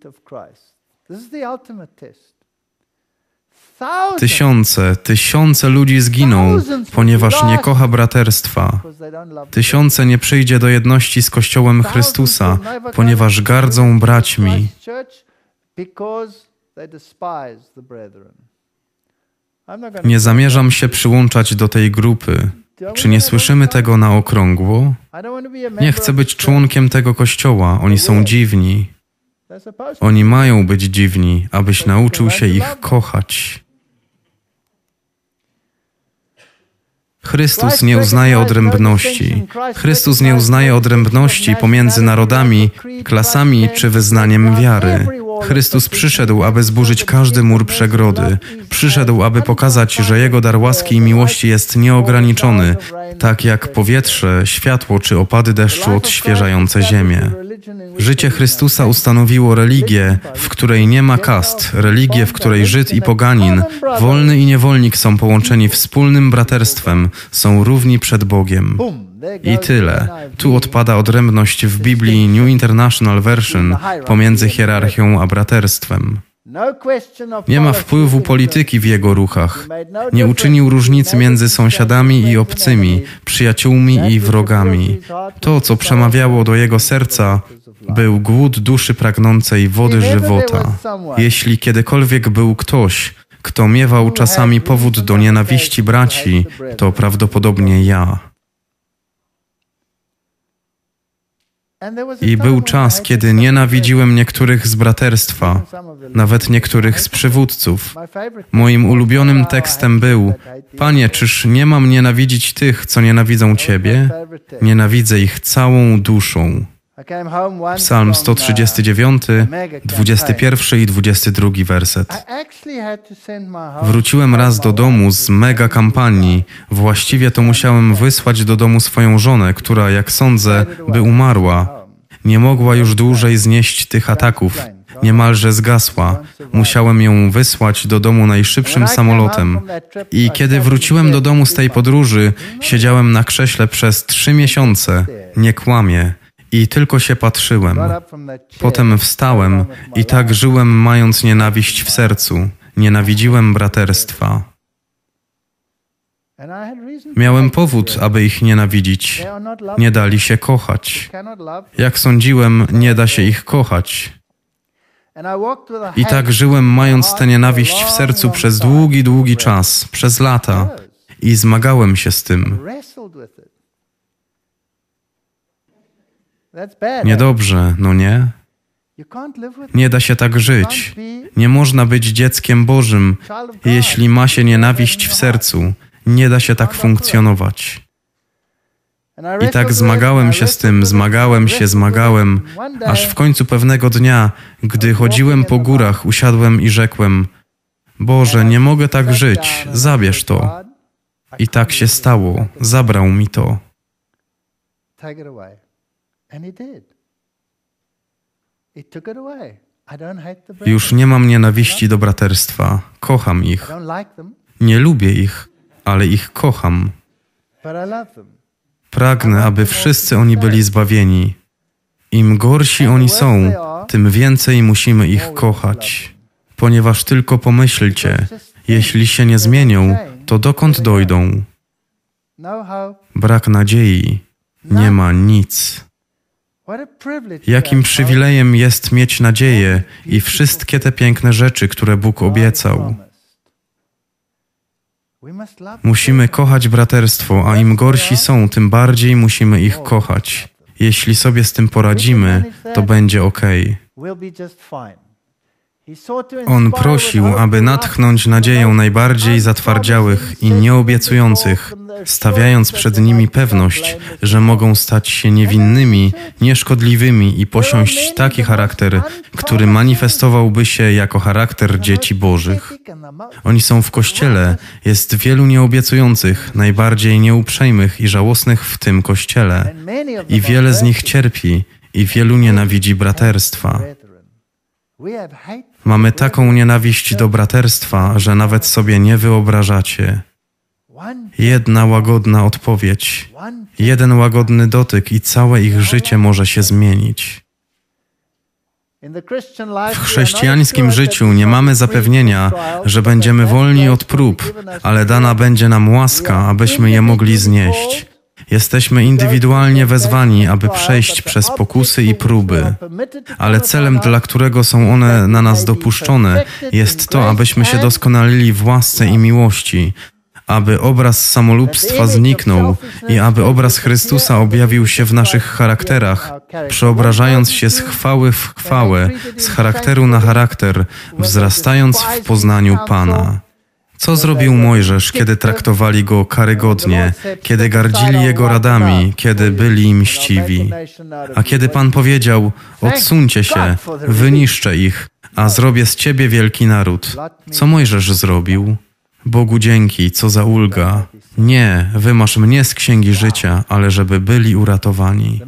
Tysiące, tysiące ludzi zginą, ponieważ nie kocha braterstwa. Tysiące nie przyjdzie do jedności z Kościołem Chrystusa, ponieważ gardzą braćmi. Nie zamierzam się przyłączać do tej grupy. Czy nie słyszymy tego na okrągło? Nie chcę być członkiem tego kościoła. Oni są dziwni. Oni mają być dziwni, abyś nauczył się ich kochać. Chrystus nie uznaje odrębności. Chrystus nie uznaje odrębności pomiędzy narodami, klasami czy wyznaniem wiary. Chrystus przyszedł, aby zburzyć każdy mur przegrody. Przyszedł, aby pokazać, że Jego dar łaski i miłości jest nieograniczony, tak jak powietrze, światło czy opady deszczu odświeżające ziemię. Życie Chrystusa ustanowiło religię, w której nie ma kast, religię, w której Żyd i poganin, wolny i niewolnik są połączeni wspólnym braterstwem, są równi przed Bogiem. I tyle. Tu odpada odrębność w Biblii New International Version pomiędzy hierarchią a braterstwem. Nie ma wpływu polityki w jego ruchach. Nie uczynił różnicy między sąsiadami i obcymi, przyjaciółmi i wrogami. To, co przemawiało do jego serca, był głód duszy pragnącej wody żywota. Jeśli kiedykolwiek był ktoś, kto miewał czasami powód do nienawiści braci, to prawdopodobnie ja. I był czas, kiedy nienawidziłem niektórych z braterstwa, nawet niektórych z przywódców. Moim ulubionym tekstem był: Panie, czyż nie mam nienawidzić tych, co nienawidzą Ciebie? Nienawidzę ich całą duszą. Psalm 139, 21 i 22 werset. Wróciłem raz do domu z mega kampanii. Właściwie to musiałem wysłać do domu swoją żonę, która, jak sądzę, by umarła. Nie mogła już dłużej znieść tych ataków. Niemalże zgasła. Musiałem ją wysłać do domu najszybszym samolotem. I kiedy wróciłem do domu z tej podróży, siedziałem na krześle przez trzy miesiące. Nie kłamie i tylko się patrzyłem. Potem wstałem i tak żyłem, mając nienawiść w sercu. Nienawidziłem braterstwa. Miałem powód, aby ich nienawidzić. Nie dali się kochać. Jak sądziłem, nie da się ich kochać. I tak żyłem, mając tę nienawiść w sercu przez długi, długi czas, przez lata, i zmagałem się z tym. Niedobrze, no nie? Nie da się tak żyć. Nie można być dzieckiem Bożym, jeśli ma się nienawiść w sercu. Nie da się tak funkcjonować. I tak zmagałem się z tym, zmagałem się, zmagałem, aż w końcu pewnego dnia, gdy chodziłem po górach, usiadłem i rzekłem: Boże, nie mogę tak żyć, zabierz to. I tak się stało, zabrał mi to. Już nie mam nienawiści do braterstwa, kocham ich. Nie lubię ich, ale ich kocham. Pragnę, aby wszyscy oni byli zbawieni. Im gorsi oni są, tym więcej musimy ich kochać. Ponieważ tylko pomyślcie, jeśli się nie zmienią, to dokąd dojdą? Brak nadziei, nie ma nic. Jakim przywilejem jest mieć nadzieję i wszystkie te piękne rzeczy, które Bóg obiecał. Musimy kochać braterstwo, a im gorsi są, tym bardziej musimy ich kochać. Jeśli sobie z tym poradzimy, to będzie ok. On prosił, aby natchnąć nadzieją najbardziej zatwardziałych i nieobiecujących, stawiając przed nimi pewność, że mogą stać się niewinnymi, nieszkodliwymi i posiąść taki charakter, który manifestowałby się jako charakter dzieci Bożych. Oni są w kościele, jest wielu nieobiecujących, najbardziej nieuprzejmych i żałosnych w tym kościele, i wiele z nich cierpi, i wielu nienawidzi braterstwa. Mamy taką nienawiść do braterstwa, że nawet sobie nie wyobrażacie. Jedna łagodna odpowiedź, jeden łagodny dotyk i całe ich życie może się zmienić. W chrześcijańskim życiu nie mamy zapewnienia, że będziemy wolni od prób, ale dana będzie nam łaska, abyśmy je mogli znieść. Jesteśmy indywidualnie wezwani, aby przejść przez pokusy i próby, ale celem, dla którego są one na nas dopuszczone, jest to, abyśmy się doskonalili w łasce i miłości, aby obraz samolubstwa zniknął i aby obraz Chrystusa objawił się w naszych charakterach, przeobrażając się z chwały w chwałę, z charakteru na charakter, wzrastając w poznaniu Pana. Co zrobił Mojżesz, kiedy traktowali go karygodnie, kiedy gardzili jego radami, kiedy byli mściwi? A kiedy Pan powiedział: Odsuńcie się, wyniszczę ich, a zrobię z ciebie wielki naród. Co Mojżesz zrobił? Bogu dzięki, co za ulga. Nie, wymasz mnie z księgi życia, ale żeby byli uratowani.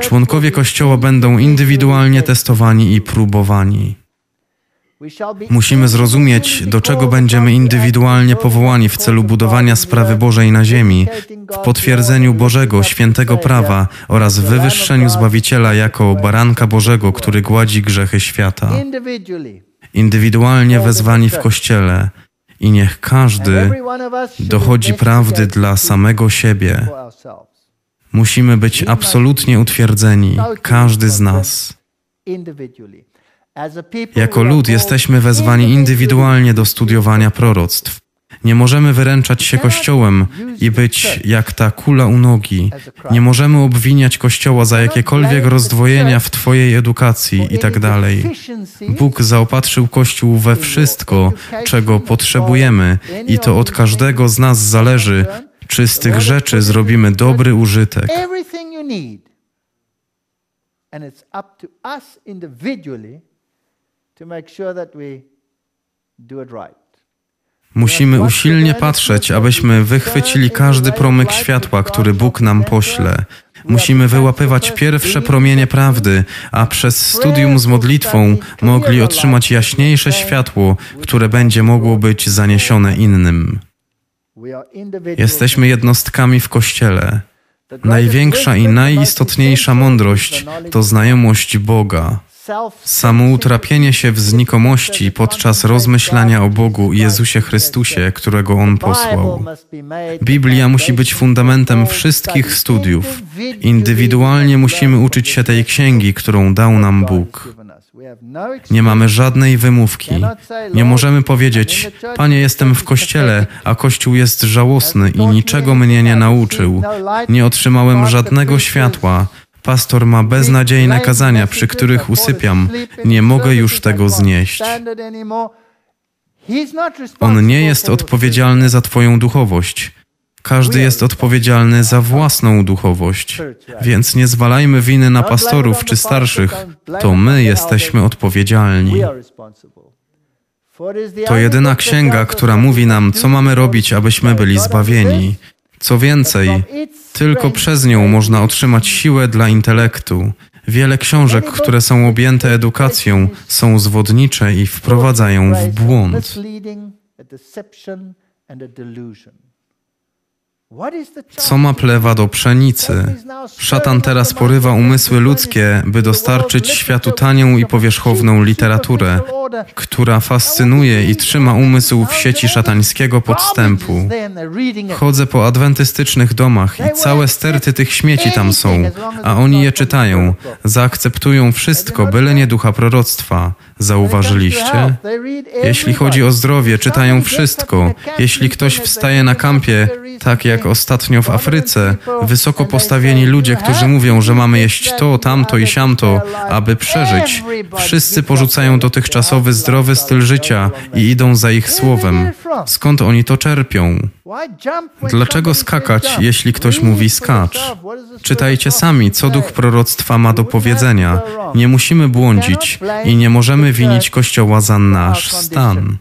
Członkowie Kościoła będą indywidualnie testowani i próbowani. Musimy zrozumieć, do czego będziemy indywidualnie powołani w celu budowania sprawy Bożej na ziemi, w potwierdzeniu Bożego, świętego prawa oraz wywyższeniu Zbawiciela jako baranka Bożego, który gładzi grzechy świata. Indywidualnie wezwani w Kościele i niech każdy dochodzi prawdy dla samego siebie. Musimy być absolutnie utwierdzeni, każdy z nas. Jako lud jesteśmy wezwani indywidualnie do studiowania proroctw. Nie możemy wyręczać się Kościołem i być jak ta kula u nogi. Nie możemy obwiniać Kościoła za jakiekolwiek rozdwojenia w Twojej edukacji i tak. Bóg zaopatrzył Kościół we wszystko, czego potrzebujemy i to od każdego z nas zależy, czy z tych rzeczy zrobimy dobry użytek. And it's up to us individually Musimy usilnie patrzeć, abyśmy wychwycili każdy promyk światła, który Bóg nam pośle. Musimy wyłapywać pierwsze promienie prawdy, a przez studium z modlitwą mogli otrzymać jaśniejsze światło, które będzie mogło być zaniesione innym. Jesteśmy jednostkami w Kościele. Największa i najistotniejsza mądrość to znajomość Boga. Samoutrapienie się w znikomości podczas rozmyślania o Bogu i Jezusie Chrystusie, którego On posłał. Biblia musi być fundamentem wszystkich studiów. Indywidualnie musimy uczyć się tej księgi, którą dał nam Bóg. Nie mamy żadnej wymówki. Nie możemy powiedzieć: Panie, jestem w kościele, a kościół jest żałosny i niczego mnie nie nauczył. Nie otrzymałem żadnego światła. Pastor ma beznadziejne kazania, przy których usypiam. Nie mogę już tego znieść. On nie jest odpowiedzialny za Twoją duchowość. Każdy jest odpowiedzialny za własną duchowość, więc nie zwalajmy winy na pastorów czy starszych. To my jesteśmy odpowiedzialni. To jedyna księga, która mówi nam, co mamy robić, abyśmy byli zbawieni. Co więcej, tylko przez nią można otrzymać siłę dla intelektu. Wiele książek, które są objęte edukacją, są zwodnicze i wprowadzają w błąd. Co ma plewa do pszenicy? Szatan teraz porywa umysły ludzkie, by dostarczyć światu tanią i powierzchowną literaturę, która fascynuje i trzyma umysł w sieci szatańskiego podstępu. Chodzę po adwentystycznych domach i całe sterty tych śmieci tam są, a oni je czytają, zaakceptują wszystko, byle nie ducha proroctwa. Zauważyliście? Jeśli chodzi o zdrowie, czytają wszystko. Jeśli ktoś wstaje na kampie, tak jak ostatnio w Afryce, wysoko postawieni ludzie, którzy mówią, że mamy jeść to, tamto i siamto, aby przeżyć, wszyscy porzucają dotychczasowy zdrowy styl życia i idą za ich słowem. Skąd oni to czerpią? Dlaczego skakać, jeśli ktoś mówi skacz? Czytajcie sami, co duch proroctwa ma do powiedzenia. Nie musimy błądzić i nie możemy winić Kościoła za nasz stan.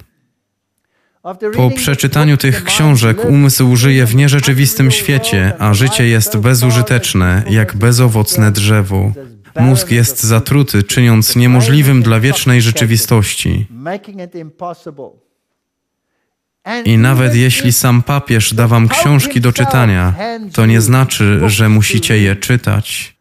Po przeczytaniu tych książek umysł żyje w nierzeczywistym świecie, a życie jest bezużyteczne, jak bezowocne drzewo. Mózg jest zatruty, czyniąc niemożliwym dla wiecznej rzeczywistości. I nawet jeśli sam papież da wam książki do czytania, to nie znaczy, że musicie je czytać.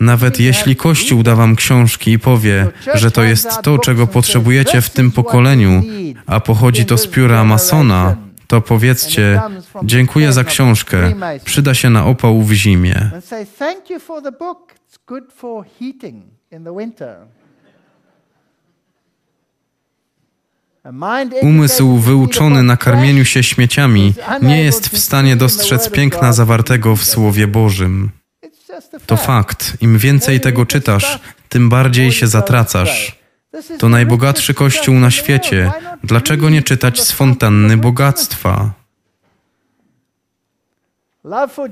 Nawet jeśli Kościół da wam książki i powie, że to jest to, czego potrzebujecie w tym pokoleniu, a pochodzi to z pióra masona, to powiedzcie: Dziękuję za książkę, przyda się na opał w zimie. Umysł wyuczony na karmieniu się śmieciami nie jest w stanie dostrzec piękna zawartego w Słowie Bożym. To fakt. Im więcej tego czytasz, tym bardziej się zatracasz. To najbogatszy kościół na świecie. Dlaczego nie czytać z fontanny bogactwa?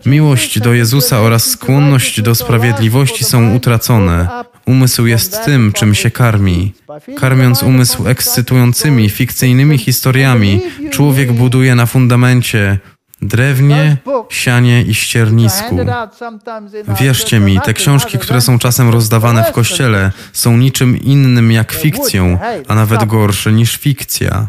Miłość do Jezusa oraz skłonność do sprawiedliwości są utracone. Umysł jest tym, czym się karmi. Karmiąc umysł ekscytującymi, fikcyjnymi historiami, człowiek buduje na fundamencie drewnie, sianie i ściernisku. Wierzcie mi, te książki, które są czasem rozdawane w kościele, są niczym innym jak fikcją, a nawet gorsze niż fikcja.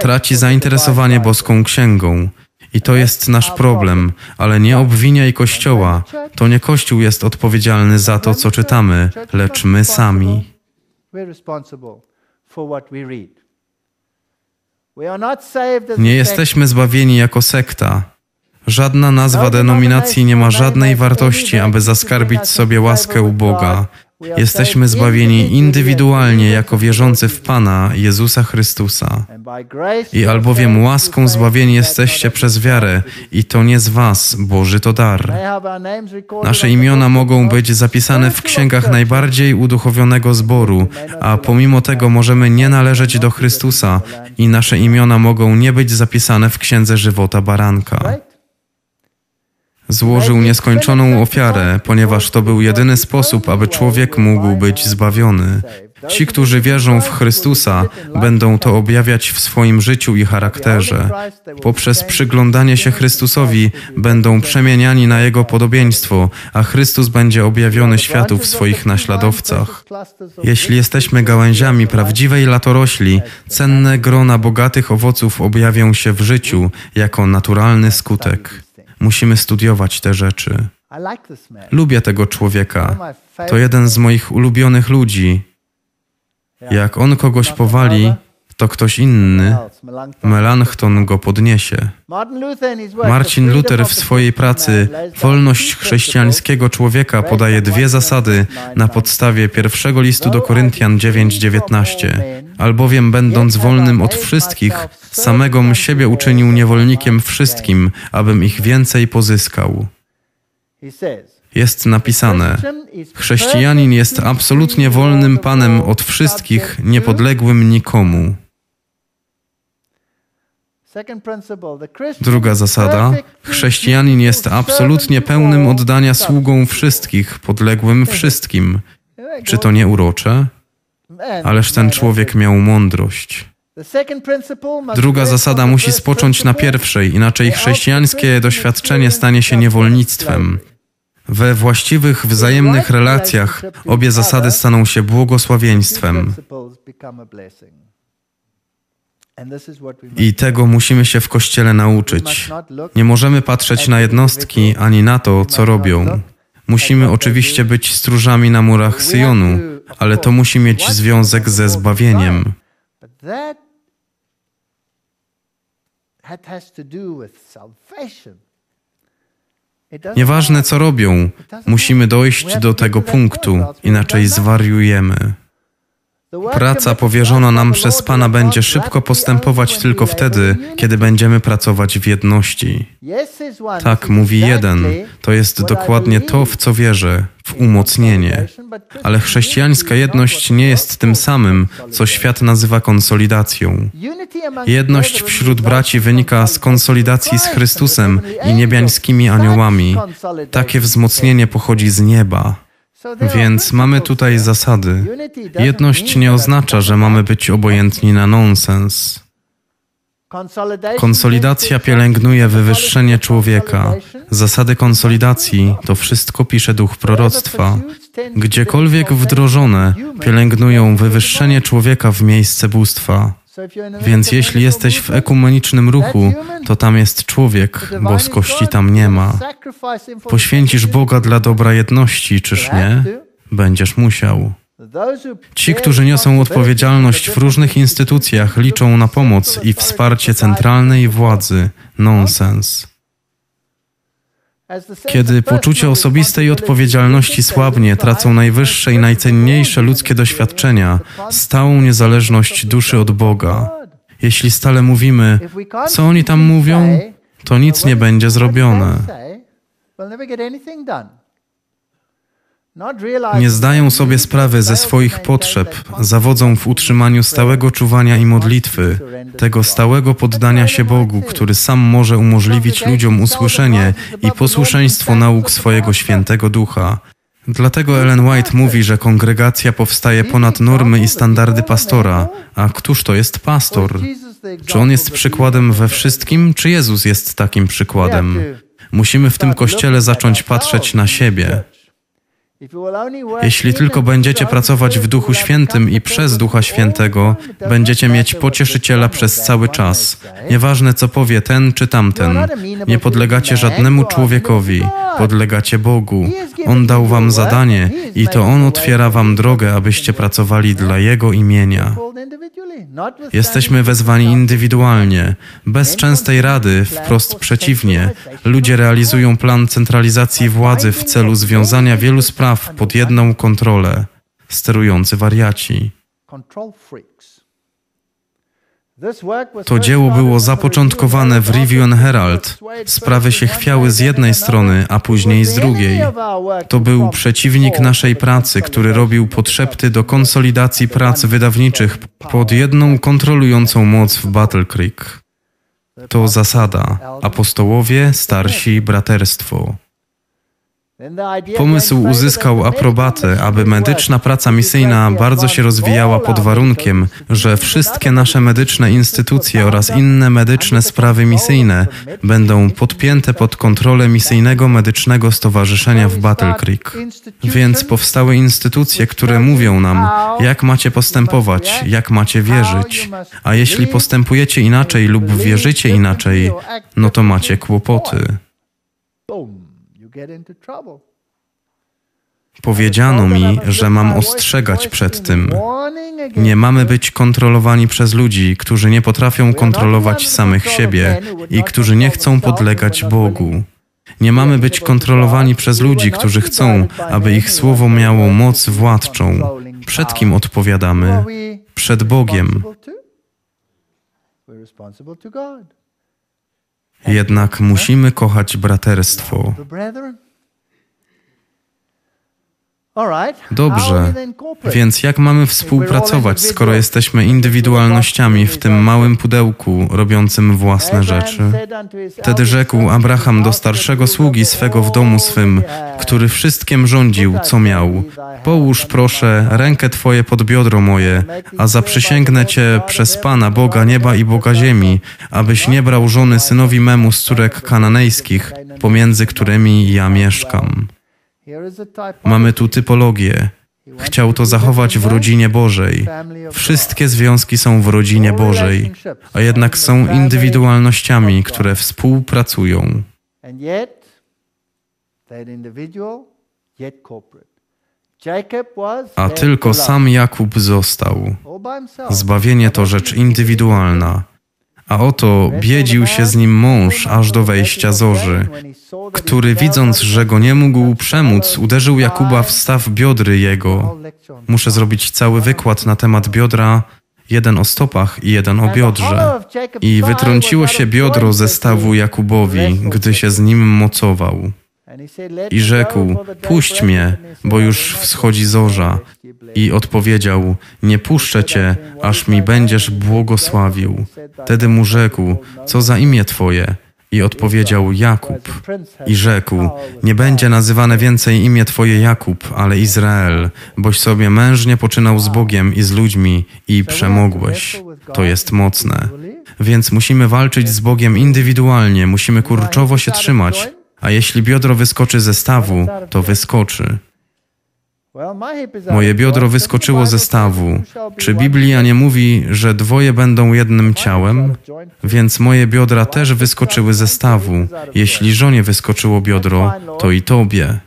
Traci zainteresowanie boską księgą. I to jest nasz problem, ale nie obwiniaj Kościoła. To nie Kościół jest odpowiedzialny za to, co czytamy, lecz my sami. Nie jesteśmy zbawieni jako sekta. Żadna nazwa denominacji nie ma żadnej wartości, aby zaskarbić sobie łaskę u Boga. Jesteśmy zbawieni indywidualnie jako wierzący w Pana Jezusa Chrystusa. I albowiem łaską zbawieni jesteście przez wiarę, i to nie z Was, Boży to dar. Nasze imiona mogą być zapisane w księgach najbardziej uduchowionego zboru, a pomimo tego możemy nie należeć do Chrystusa i nasze imiona mogą nie być zapisane w księdze żywota baranka. Złożył nieskończoną ofiarę, ponieważ to był jedyny sposób, aby człowiek mógł być zbawiony. Ci, którzy wierzą w Chrystusa, będą to objawiać w swoim życiu i charakterze. Poprzez przyglądanie się Chrystusowi będą przemieniani na Jego podobieństwo, a Chrystus będzie objawiony światu w swoich naśladowcach. Jeśli jesteśmy gałęziami prawdziwej latorośli, cenne grona bogatych owoców objawią się w życiu jako naturalny skutek. Musimy studiować te rzeczy. Lubię tego człowieka. To jeden z moich ulubionych ludzi. Jak on kogoś powali, to ktoś inny, Melanchthon go podniesie. Marcin Luther w swojej pracy Wolność chrześcijańskiego człowieka podaje dwie zasady na podstawie pierwszego listu do Koryntian 9:19. Albowiem będąc wolnym od wszystkich, samego siebie uczynił niewolnikiem wszystkim, abym ich więcej pozyskał. Jest napisane: Chrześcijanin jest absolutnie wolnym panem od wszystkich, niepodległym nikomu. Druga zasada: chrześcijanin jest absolutnie pełnym oddania sługą wszystkich, podległym wszystkim. Czy to nie urocze? Ależ ten człowiek miał mądrość. Druga zasada musi spocząć na pierwszej, inaczej chrześcijańskie doświadczenie stanie się niewolnictwem. We właściwych, wzajemnych relacjach obie zasady staną się błogosławieństwem. I tego musimy się w Kościele nauczyć. Nie możemy patrzeć na jednostki ani na to, co robią. Musimy oczywiście być stróżami na murach Syjonu, ale to musi mieć związek ze zbawieniem. Nieważne co robią, musimy dojść do tego punktu, inaczej zwariujemy. Praca powierzona nam przez Pana będzie szybko postępować tylko wtedy, kiedy będziemy pracować w jedności. Tak, mówi jeden. To jest dokładnie to, w co wierzę, w umocnienie. Ale chrześcijańska jedność nie jest tym samym, co świat nazywa konsolidacją. Jedność wśród braci wynika z konsolidacji z Chrystusem i niebiańskimi aniołami. Takie wzmocnienie pochodzi z nieba. Więc mamy tutaj zasady. Jedność nie oznacza, że mamy być obojętni na nonsens. Konsolidacja pielęgnuje wywyższenie człowieka. Zasady konsolidacji to wszystko pisze duch proroctwa. Gdziekolwiek wdrożone, pielęgnują wywyższenie człowieka w miejsce bóstwa. Więc jeśli jesteś w ekumenicznym ruchu, to tam jest człowiek, boskości tam nie ma. Poświęcisz Boga dla dobra jedności, czyż nie? Będziesz musiał. Ci, którzy niosą odpowiedzialność w różnych instytucjach, liczą na pomoc i wsparcie centralnej władzy. Nonsens. Kiedy poczucie osobistej odpowiedzialności słabnie, tracą najwyższe i najcenniejsze ludzkie doświadczenia, stałą niezależność duszy od Boga. Jeśli stale mówimy, co oni tam mówią, to nic nie będzie zrobione. Nie zdają sobie sprawy ze swoich potrzeb, zawodzą w utrzymaniu stałego czuwania i modlitwy, tego stałego poddania się Bogu, który sam może umożliwić ludziom usłyszenie i posłuszeństwo nauk swojego świętego ducha. Dlatego Ellen White mówi, że kongregacja powstaje ponad normy i standardy pastora. A któż to jest pastor? Czy on jest przykładem we wszystkim, czy Jezus jest takim przykładem? Musimy w tym kościele zacząć patrzeć na siebie. Jeśli tylko będziecie pracować w Duchu Świętym i przez Ducha Świętego, będziecie mieć pocieszyciela przez cały czas. Nieważne, co powie ten czy tamten. Nie podlegacie żadnemu człowiekowi, podlegacie Bogu. On dał wam zadanie i to On otwiera wam drogę, abyście pracowali dla Jego imienia. Jesteśmy wezwani indywidualnie, bez częstej rady, wprost przeciwnie. Ludzie realizują plan centralizacji władzy w celu związania wielu spraw pod jedną kontrolę. Sterujący wariaci. To dzieło było zapoczątkowane w Review and Herald. Sprawy się chwiały z jednej strony, a później z drugiej. To był przeciwnik naszej pracy, który robił podszepty do konsolidacji prac wydawniczych pod jedną kontrolującą moc w Battle Creek. To zasada. Apostołowie, starsi, braterstwo. Pomysł uzyskał aprobatę, aby medyczna praca misyjna bardzo się rozwijała pod warunkiem, że wszystkie nasze medyczne instytucje oraz inne medyczne sprawy misyjne będą podpięte pod kontrolę Misyjnego Medycznego Stowarzyszenia w Battle Creek. Więc powstały instytucje, które mówią nam, jak macie postępować, jak macie wierzyć. A jeśli postępujecie inaczej lub wierzycie inaczej, no to macie kłopoty. Powiedziano mi, że mam ostrzegać przed tym. Nie mamy być kontrolowani przez ludzi, którzy nie potrafią kontrolować samych siebie i którzy nie chcą podlegać Bogu. Nie mamy być kontrolowani przez ludzi, którzy chcą, aby ich słowo miało moc władczą. Przed kim odpowiadamy? Przed Bogiem. Jednak musimy kochać braterstwo. Dobrze, więc jak mamy współpracować, skoro jesteśmy indywidualnościami w tym małym pudełku robiącym własne rzeczy? Wtedy rzekł Abraham do starszego sługi swego w domu swym, który wszystkim rządził, co miał: Połóż proszę rękę Twoje pod biodro moje, a zaprzysięgnę Cię przez Pana, Boga nieba i Boga ziemi, abyś nie brał żony synowi memu z córek kananejskich, pomiędzy którymi ja mieszkam. Mamy tu typologię. Chciał to zachować w rodzinie Bożej. Wszystkie związki są w rodzinie Bożej, a jednak są indywidualnościami, które współpracują. A tylko sam Jakub został. Zbawienie to rzecz indywidualna. A oto biedził się z nim mąż aż do wejścia zorzy, który widząc, że go nie mógł przemóc, uderzył Jakuba w staw biodry jego. Muszę zrobić cały wykład na temat biodra, jeden o stopach i jeden o biodrze. I wytrąciło się biodro ze stawu Jakubowi, gdy się z nim mocował. I rzekł, puść mnie, bo już wschodzi zorza. I odpowiedział, nie puszczę cię, aż mi będziesz błogosławił. Wtedy mu rzekł, co za imię twoje? I odpowiedział Jakub. I rzekł, nie będzie nazywane więcej imię Twoje Jakub, ale Izrael, boś sobie mężnie poczynał z Bogiem i z ludźmi i przemogłeś. To jest mocne. Więc musimy walczyć z Bogiem indywidualnie, musimy kurczowo się trzymać, a jeśli biodro wyskoczy ze stawu, to wyskoczy. Moje biodro wyskoczyło ze stawu. Czy Biblia nie mówi, że dwoje będą jednym ciałem? Więc moje biodra też wyskoczyły ze stawu. Jeśli żonie wyskoczyło biodro, to i tobie.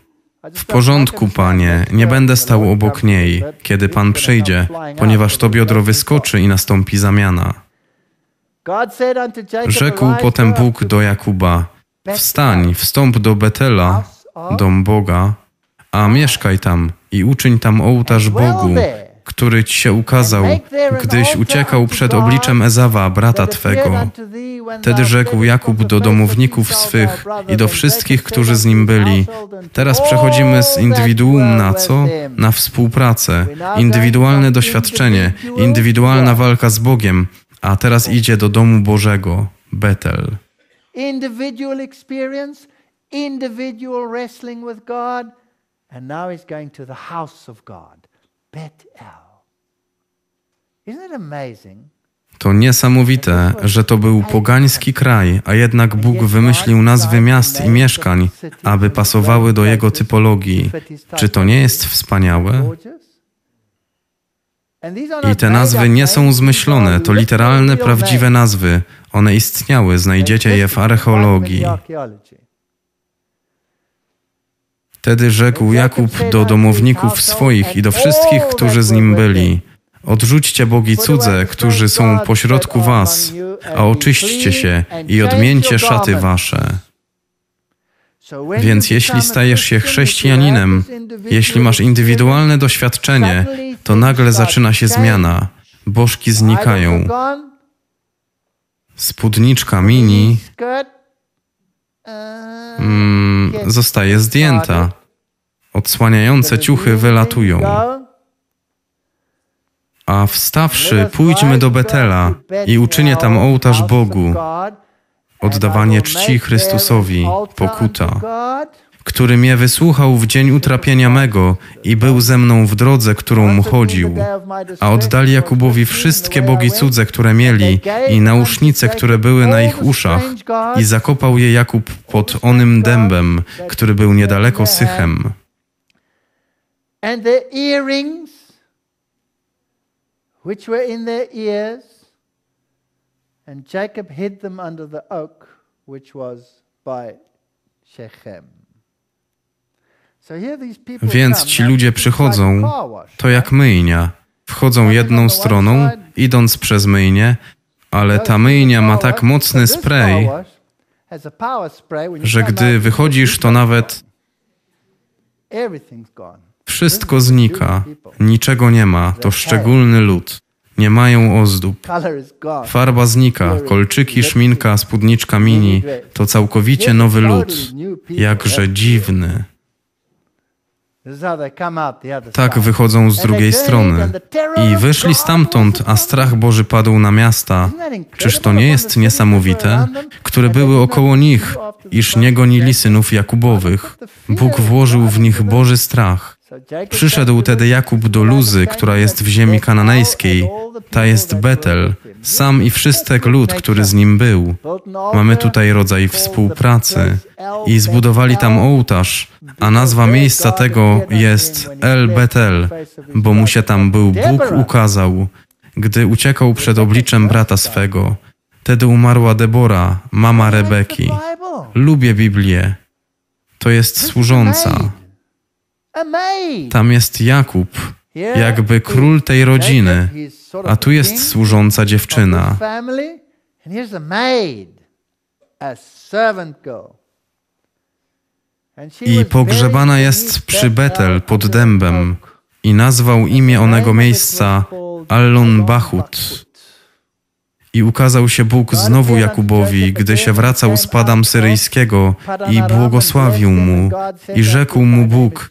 W porządku, panie, nie będę stał obok niej, kiedy pan przyjdzie, ponieważ to biodro wyskoczy i nastąpi zamiana. Rzekł potem Bóg do Jakuba: Wstań, wstąp do Betela, dom Boga, a mieszkaj tam i uczyń tam ołtarz Bogu, który ci się ukazał, gdyś uciekał przed obliczem Ezawa, brata twego. Wtedy rzekł Jakub do domowników swych i do wszystkich, którzy z nim byli. Teraz przechodzimy z indywiduum na co? Na współpracę, indywidualne doświadczenie, indywidualna walka z Bogiem, a teraz idzie do domu Bożego, Betel. Individual experience, individual wrestling with God. And now he's going to the house of God, Bethel. Isn't it amazing? To niesamowite, że to był pogański kraj, a jednak Bóg wymyślił nazwy miast i mieszkań, aby pasowały do jego typologii. Czy to nie jest wspaniałe? I te nazwy nie są zmyślone, to literalne, prawdziwe nazwy. One istniały, znajdziecie je w archeologii. Wtedy rzekł Jakub do domowników swoich i do wszystkich, którzy z nim byli: Odrzućcie bogi cudze, którzy są pośrodku was, a oczyśćcie się i odmieńcie szaty wasze. Więc jeśli stajesz się chrześcijaninem, jeśli masz indywidualne doświadczenie, to nagle zaczyna się zmiana. Bożki znikają. Spódniczka mini mm, zostaje zdjęta. Odsłaniające ciuchy wylatują. A wstawszy, pójdźmy do Betela i uczynię tam ołtarz Bogu, oddawanie czci Chrystusowi, pokuta który mnie wysłuchał w dzień utrapienia mego i był ze mną w drodze, którą chodził. A oddali Jakubowi wszystkie bogi cudze, które mieli i nausznice, które były na ich uszach i zakopał je Jakub pod onym dębem, który był niedaleko Sychem. And Jacob hid them under the oak which was by Shechem. Więc ci ludzie przychodzą, to jak myjnia. Wchodzą jedną stroną, idąc przez myjnię, ale ta myjnia ma tak mocny spray, że gdy wychodzisz, to nawet wszystko znika, niczego nie ma, to szczególny lud. Nie mają ozdób. Farba znika, kolczyki, szminka, spódniczka mini to całkowicie nowy lud. Jakże dziwny. Tak wychodzą z drugiej strony. I wyszli stamtąd, a strach Boży padł na miasta. Czyż to nie jest niesamowite? Które były około nich, iż nie gonili synów Jakubowych. Bóg włożył w nich Boży strach. Przyszedł tedy Jakub do Luzy, która jest w ziemi kananejskiej. Ta jest Betel, sam i wszystek lud, który z nim był. Mamy tutaj rodzaj współpracy. I zbudowali tam ołtarz, a nazwa miejsca tego jest El Betel, bo mu się tam był Bóg ukazał, gdy uciekał przed obliczem brata swego. Tedy umarła Debora, mama Rebeki. Lubię Biblię. To jest służąca. Tam jest Jakub, jakby król tej rodziny, a tu jest służąca dziewczyna. I pogrzebana jest przy Betel pod dębem i nazwał imię onego miejsca Allon Bachut. I ukazał się Bóg znowu Jakubowi, gdy się wracał z Padam Syryjskiego i błogosławił mu. I rzekł mu Bóg,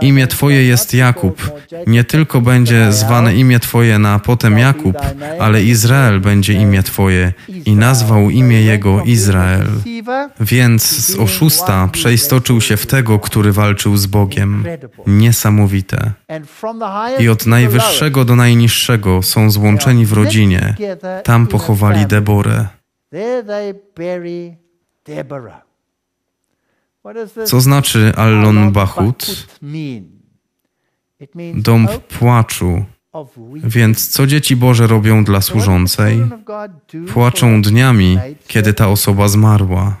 imię Twoje jest Jakub. Nie tylko będzie zwane imię Twoje na potem Jakub, ale Izrael będzie imię Twoje. I nazwał imię jego Izrael. Więc z oszusta przeistoczył się w tego, który walczył z Bogiem. Niesamowite. I od najwyższego do najniższego są złączeni w rodzinie. Tam pochowali Deborę. Co znaczy Allon Bachut? Dąb płaczu. Więc co dzieci Boże robią dla służącej? Płaczą dniami, kiedy ta osoba zmarła.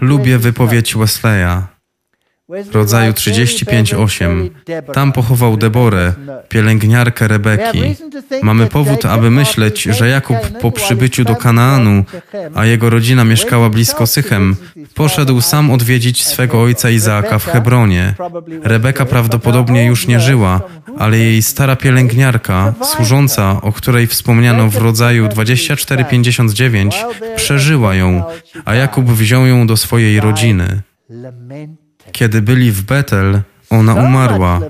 Lubię wypowiedź Wesleya rodzaju 35:8. Tam pochował Deborę, pielęgniarkę Rebeki. Mamy powód, aby myśleć, że Jakub po przybyciu do Kanaanu, a jego rodzina mieszkała blisko Sychem, poszedł sam odwiedzić swego ojca Izaaka w Hebronie. Rebeka prawdopodobnie już nie żyła, ale jej stara pielęgniarka, służąca, o której wspomniano w rodzaju 2459, przeżyła ją, a Jakub wziął ją do swojej rodziny. Kiedy byli w Betel, ona umarła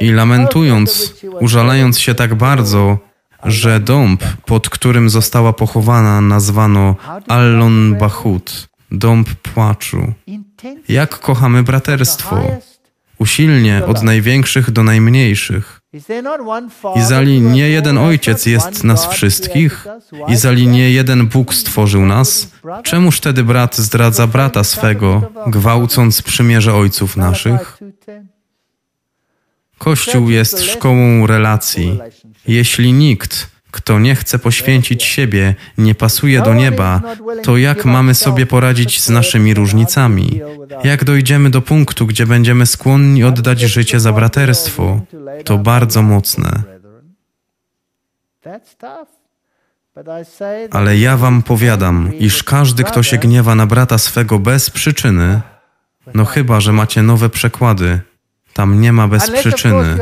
i lamentując, użalając się tak bardzo, że dąb, pod którym została pochowana, nazwano Allon Bachut, dąb płaczu. Jak kochamy braterstwo, usilnie od największych do najmniejszych. Izali nie jeden Ojciec jest nas wszystkich? Izali nie jeden Bóg stworzył nas? Czemuż wtedy brat zdradza brata swego, gwałcąc przymierze ojców naszych? Kościół jest szkołą relacji. Jeśli nikt, kto nie chce poświęcić siebie, nie pasuje do nieba, to jak mamy sobie poradzić z naszymi różnicami? Jak dojdziemy do punktu, gdzie będziemy skłonni oddać życie za braterstwo? To bardzo mocne. Ale ja wam powiadam, iż każdy, kto się gniewa na brata swego bez przyczyny, no chyba, że macie nowe przekłady, tam nie ma bez przyczyny.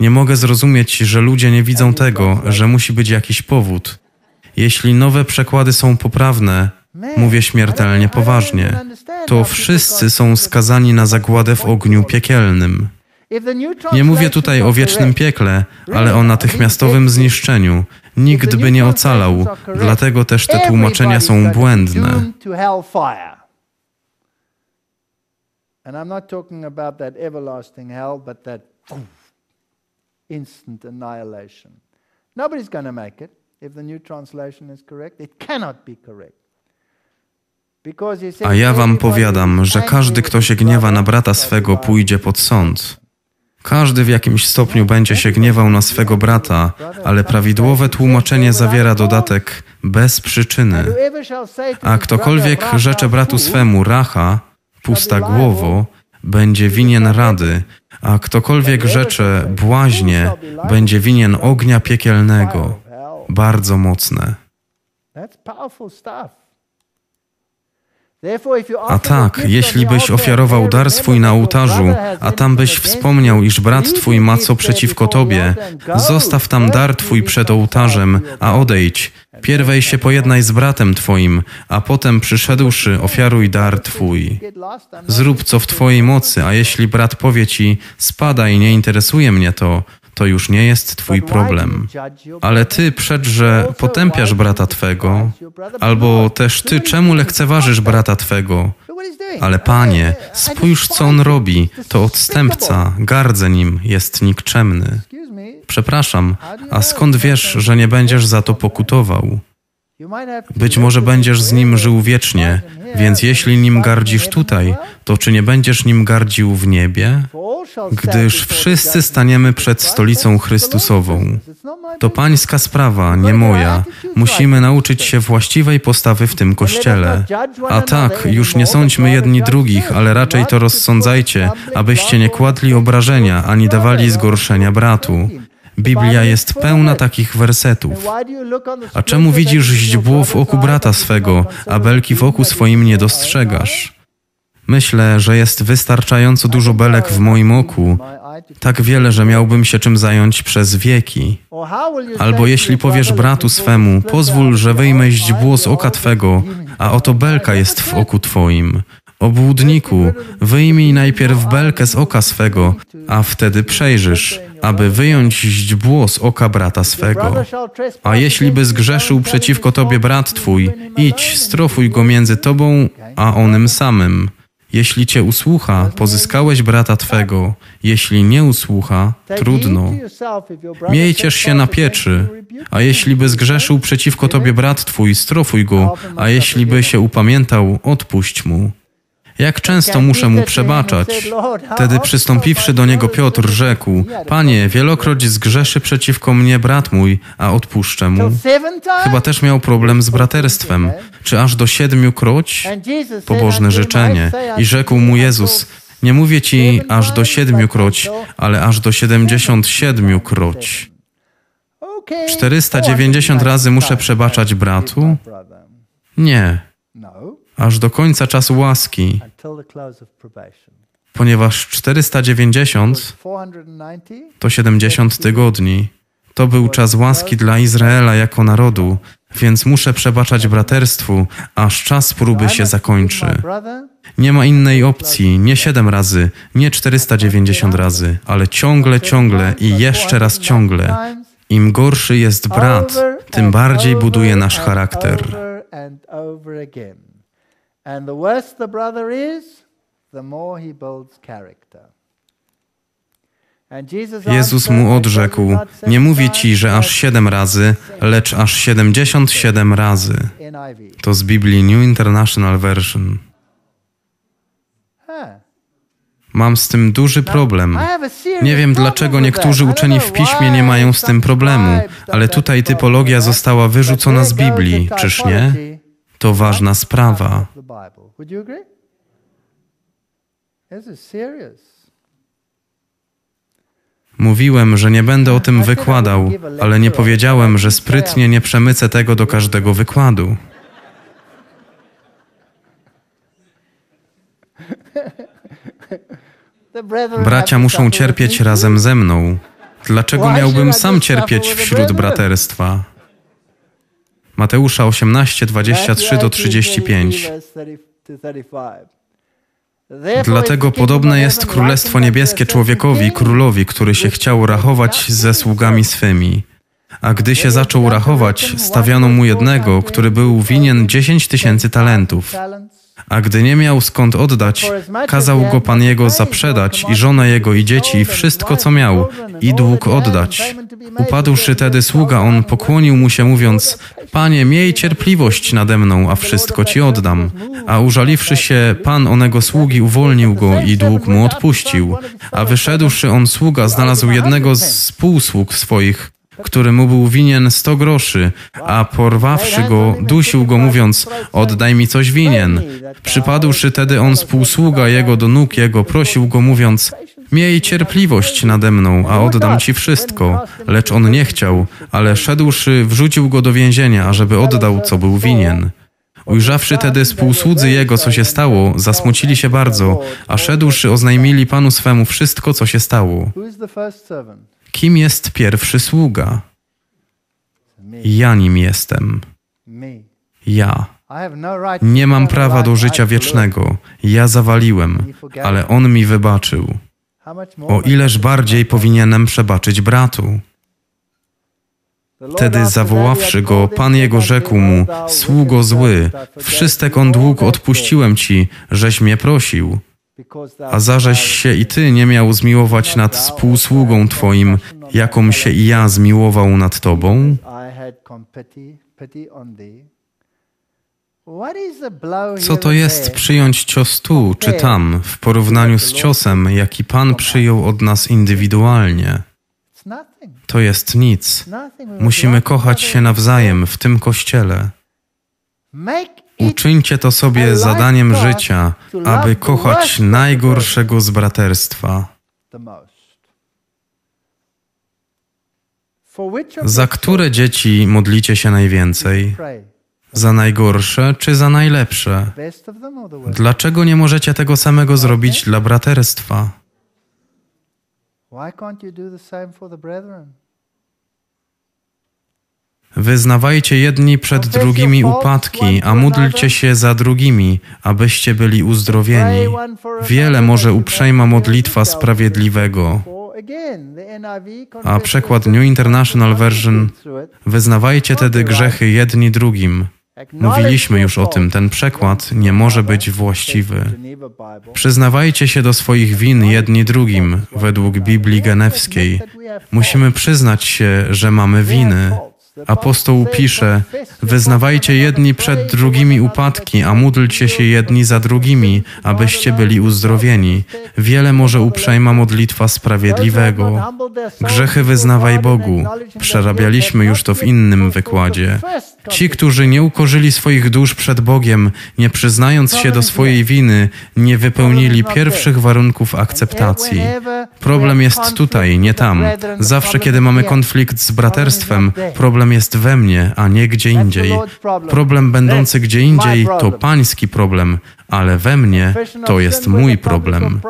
Nie mogę zrozumieć, że ludzie nie widzą tego, że musi być jakiś powód. Jeśli nowe przekłady są poprawne, mówię śmiertelnie poważnie, to wszyscy są skazani na zagładę w ogniu piekielnym. Nie mówię tutaj o wiecznym piekle, ale o natychmiastowym zniszczeniu. Nikt by nie ocalał, dlatego też te tłumaczenia są błędne. And I'm not talking about that everlasting hell, but that instant annihilation. Nobody's going to make it if the new translation is correct. It cannot be correct. A ja wam powiadam, że każdy, kto się gniewa na brata swego, pójdzie pod sąd. Każdy w jakimś stopniu będzie się gniewał na swego brata, ale prawidłowe tłumaczenie zawiera dodatek bez przyczyny. A ktokolwiek rzecze bratu swemu racha, pusta głowo, będzie winien rady, a ktokolwiek rzecze błaźnie, będzie winien ognia piekielnego. Bardzo mocne. A tak, jeśli byś ofiarował dar swój na ołtarzu, a tam byś wspomniał, iż brat twój ma co przeciwko tobie, zostaw tam dar twój przed ołtarzem, a odejdź. Pierwej się pojednaj z bratem twoim, a potem przyszedłszy, ofiaruj dar twój. Zrób co w twojej mocy, a jeśli brat powie ci, spadaj, nie interesuje mnie to, to już nie jest Twój problem. Ale Ty przed, że potępiasz brata Twego, albo też Ty czemu lekceważysz brata Twego? Ale Panie, spójrz, co on robi, to odstępca, gardzę nim, jest nikczemny. Przepraszam, a skąd wiesz, że nie będziesz za to pokutował? Być może będziesz z nim żył wiecznie, więc jeśli nim gardzisz tutaj, to czy nie będziesz nim gardził w niebie? Gdyż wszyscy staniemy przed stolicą Chrystusową. To pańska sprawa, nie moja. Musimy nauczyć się właściwej postawy w tym kościele. A tak, już nie sądźmy jedni drugich, ale raczej to rozsądzajcie, abyście nie kładli obrażenia ani dawali zgorszenia bratu. Biblia jest pełna takich wersetów. A czemu widzisz źdźbło w oku brata swego, a belki w oku swoim nie dostrzegasz? Myślę, że jest wystarczająco dużo belek w moim oku, tak wiele, że miałbym się czym zająć przez wieki. Albo jeśli powiesz bratu swemu, pozwól, że wyjmę źdźbło z oka twego, a oto belka jest w oku twoim. Obłudniku, wyjmij najpierw belkę z oka swego, a wtedy przejrzysz, aby wyjąć źdźbło z oka brata swego. A jeśli by zgrzeszył przeciwko tobie brat twój, idź, strofuj go między tobą a onym samym. Jeśli cię usłucha, pozyskałeś brata twego. Jeśli nie usłucha, trudno. Miejcież się na pieczy. A jeśli by zgrzeszył przeciwko tobie brat twój, strofuj go, a jeśli by się upamiętał, odpuść mu. Jak często muszę mu przebaczać? Wtedy przystąpiwszy do niego Piotr rzekł, Panie, wielokroć zgrzeszy przeciwko mnie brat mój, a odpuszczę mu. Chyba też miał problem z braterstwem. Czy aż do siedmiu kroć? Pobożne życzenie. I rzekł mu Jezus, nie mówię ci aż do siedmiu kroć, ale aż do siedemdziesiąt siedmiu kroć. 490 razy muszę przebaczać bratu? Nie aż do końca czasu łaski, ponieważ 490 to 70 tygodni. To był czas łaski dla Izraela jako narodu, więc muszę przebaczać braterstwu, aż czas próby się zakończy. Nie ma innej opcji, nie siedem razy, nie 490 razy, ale ciągle, ciągle i jeszcze raz ciągle. Im gorszy jest brat, tym bardziej buduje nasz charakter. And the worse the brother is, the more he builds character. Jezus mu odrzekł: Nie mówię ci, że aż siedem razy, lecz aż siedemdziesiąt siedem razy. To z Biblii New International Version. Mam z tym duży problem. Nie wiem, dlaczego niektórzy uczeni w piśmie nie mają z tym problemu, ale tutaj typologia została wyrzucona z Biblii, czyż nie? To ważna sprawa. Mówiłem, że nie będę o tym wykładał, ale nie powiedziałem, że sprytnie nie przemycę tego do każdego wykładu. Bracia muszą cierpieć razem ze mną. Dlaczego miałbym sam cierpieć wśród braterstwa? Mateusza 18, 23 do 35. Dlatego podobne jest Królestwo Niebieskie człowiekowi, królowi, który się chciał rachować ze sługami swymi. A gdy się zaczął rachować, stawiano mu jednego, który był winien dziesięć tysięcy talentów. A gdy nie miał skąd oddać, kazał go pan jego zaprzedać i żonę jego i dzieci i wszystko, co miał, i dług oddać. Upadłszy tedy sługa, on pokłonił mu się, mówiąc, Panie, miej cierpliwość nade mną, a wszystko ci oddam. A użaliwszy się, pan onego sługi uwolnił go i dług mu odpuścił. A wyszedłszy on sługa, znalazł jednego z współsług swoich, który mu był winien sto groszy, a porwawszy go, dusił go, mówiąc, oddaj mi coś winien. Przypadłszy tedy on współsługa jego do nóg jego, prosił go, mówiąc, miej cierpliwość nade mną, a oddam ci wszystko. Lecz on nie chciał, ale szedłszy, wrzucił go do więzienia, ażeby oddał, co był winien. Ujrzawszy tedy współsłudzy jego, co się stało, zasmucili się bardzo, a szedłszy oznajmili panu swemu wszystko, co się stało. Kim jest pierwszy sługa? Ja nim jestem. Ja. Nie mam prawa do życia wiecznego. Ja zawaliłem, ale on mi wybaczył. O ileż bardziej powinienem przebaczyć bratu. Wtedy zawoławszy go, Pan jego rzekł mu, sługo zły, wszystek on dług odpuściłem ci, żeś mnie prosił. A zażeś się i ty nie miał zmiłować nad współsługą twoim, jaką się i ja zmiłował nad tobą? Co to jest przyjąć cios tu czy tam w porównaniu z ciosem, jaki Pan przyjął od nas indywidualnie? To jest nic. Musimy kochać się nawzajem w tym kościele. Uczyńcie to sobie zadaniem życia, aby kochać najgorszego z braterstwa. Za które dzieci modlicie się najwięcej? Za najgorsze czy za najlepsze? Dlaczego nie możecie tego samego zrobić dla braterstwa? Wyznawajcie jedni przed drugimi upadki, a módlcie się za drugimi, abyście byli uzdrowieni. Wiele może uprzejma modlitwa sprawiedliwego. A przekład New International Version Wyznawajcie tedy grzechy jedni drugim. Mówiliśmy już o tym, ten przekład nie może być właściwy. Przyznawajcie się do swoich win jedni drugim, według Biblii Genewskiej. Musimy przyznać się, że mamy winy. Apostoł pisze: Wyznawajcie jedni przed drugimi upadki, a módlcie się jedni za drugimi, abyście byli uzdrowieni. Wiele może uprzejma modlitwa sprawiedliwego. Grzechy wyznawaj Bogu. Przerabialiśmy już to w innym wykładzie. Ci, którzy nie ukorzyli swoich dusz przed Bogiem, nie przyznając się do swojej winy, nie wypełnili pierwszych warunków akceptacji. Problem jest tutaj, nie tam. Zawsze, kiedy mamy konflikt z braterstwem, problem jest we mnie, a nie gdzie indziej. Problem. Będący gdzie indziej to pański problem, ale we mnie to jest mój problem.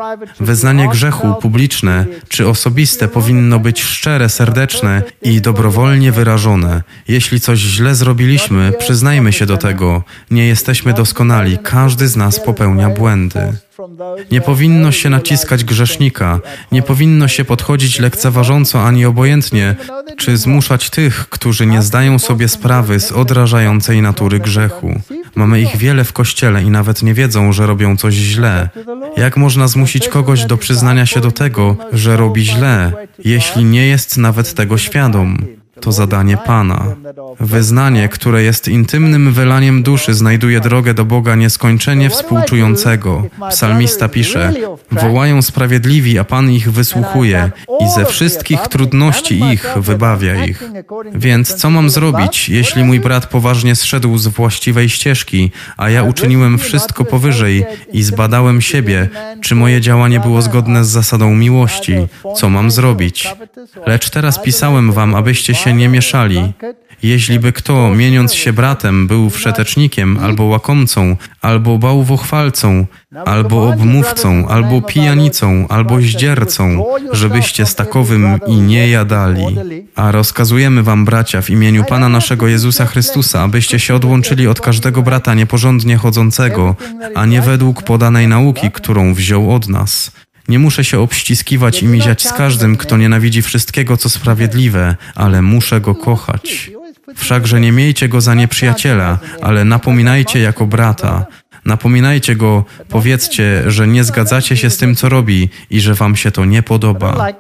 Wyznanie grzechu publiczne czy osobiste powinno być szczere, serdeczne i dobrowolnie wyrażone. Jeśli coś źle zrobiliśmy, przyznajmy się do tego. Nie jesteśmy doskonali, każdy z nas popełnia błędy. Nie powinno się naciskać grzesznika, nie powinno się podchodzić lekceważąco ani obojętnie, czy zmuszać tych, którzy nie zdają sobie sprawy z odrażającej natury grzechu. Mamy ich wiele w kościele i nawet nie wiedzą, że robią coś źle. Jak można zmusić kogoś do przyznania się do tego, że robi źle, jeśli nie jest nawet tego świadom? To zadanie Pana. Wyznanie, które jest intymnym wylaniem duszy, znajduje drogę do Boga nieskończenie współczującego. Psalmista pisze: Wołają sprawiedliwi, a Pan ich wysłuchuje i ze wszystkich trudności ich wybawia ich. Więc co mam zrobić, jeśli mój brat poważnie zszedł z właściwej ścieżki, a ja uczyniłem wszystko powyżej i zbadałem siebie, czy moje działanie było zgodne z zasadą miłości? Co mam zrobić? Lecz teraz pisałem wam, abyście się się nie mieszali. Jeśli kto, mieniąc się bratem, był wszetecznikiem, albo łakomcą, albo bałwochwalcą, albo obmówcą, albo pijanicą, albo zdziercą, żebyście z takowym i nie jadali. A rozkazujemy wam, bracia, w imieniu Pana naszego Jezusa Chrystusa, abyście się odłączyli od każdego brata nieporządnie chodzącego, a nie według podanej nauki, którą wziął od nas. Nie muszę się obściskiwać i miziać z każdym, kto nienawidzi wszystkiego, co sprawiedliwe, ale muszę go kochać. Wszakże nie miejcie go za nieprzyjaciela, ale napominajcie jako brata. Napominajcie go, powiedzcie, że nie zgadzacie się z tym, co robi i że wam się to nie podoba.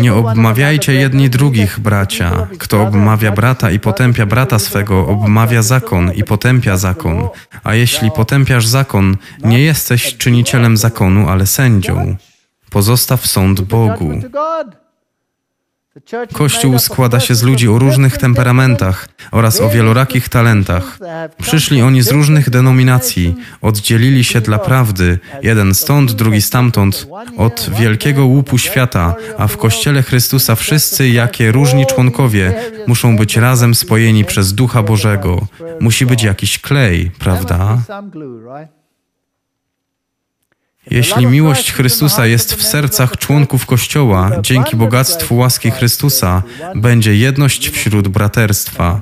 Nie obmawiajcie jedni drugich, bracia. Kto obmawia brata i potępia brata swego, obmawia zakon i potępia zakon. A jeśli potępiasz zakon, nie jesteś czynicielem zakonu, ale sędzią. Pozostaw sąd Bogu. Kościół składa się z ludzi o różnych temperamentach oraz o wielorakich talentach. Przyszli oni z różnych denominacji, oddzielili się dla prawdy, jeden stąd, drugi stamtąd, od wielkiego łupu świata, a w Kościele Chrystusa wszyscy, jakie różni członkowie, muszą być razem spojeni przez Ducha Bożego. Musi być jakiś klej, prawda? Jeśli miłość Chrystusa jest w sercach członków Kościoła, dzięki bogactwu łaski Chrystusa, będzie jedność wśród braterstwa.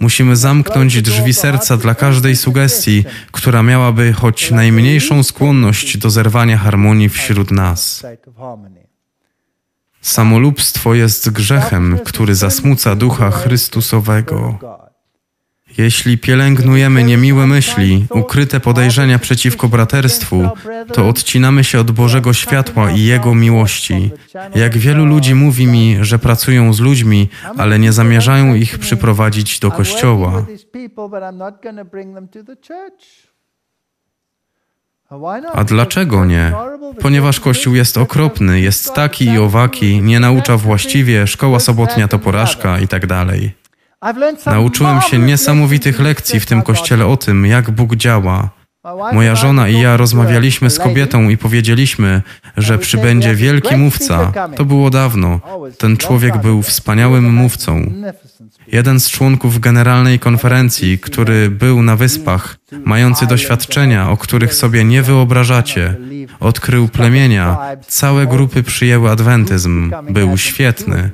Musimy zamknąć drzwi serca dla każdej sugestii, która miałaby choć najmniejszą skłonność do zerwania harmonii wśród nas. Samolubstwo jest grzechem, który zasmuca ducha Chrystusowego. Jeśli pielęgnujemy niemiłe myśli, ukryte podejrzenia przeciwko braterstwu, to odcinamy się od Bożego światła i Jego miłości. Jak wielu ludzi mówi mi, że pracują z ludźmi, ale nie zamierzają ich przyprowadzić do kościoła. A dlaczego nie? Ponieważ Kościół jest okropny, jest taki i owaki, nie naucza właściwie, szkoła sobotnia to porażka i tak dalej. Nauczyłem się niesamowitych lekcji w tym kościele o tym, jak Bóg działa. Moja żona i ja rozmawialiśmy z kobietą i powiedzieliśmy, że przybędzie wielki mówca. To było dawno. Ten człowiek był wspaniałym mówcą. Jeden z członków generalnej konferencji, który był na wyspach, mający doświadczenia, o których sobie nie wyobrażacie, odkrył plemienia, całe grupy przyjęły adwentyzm. Był świetny.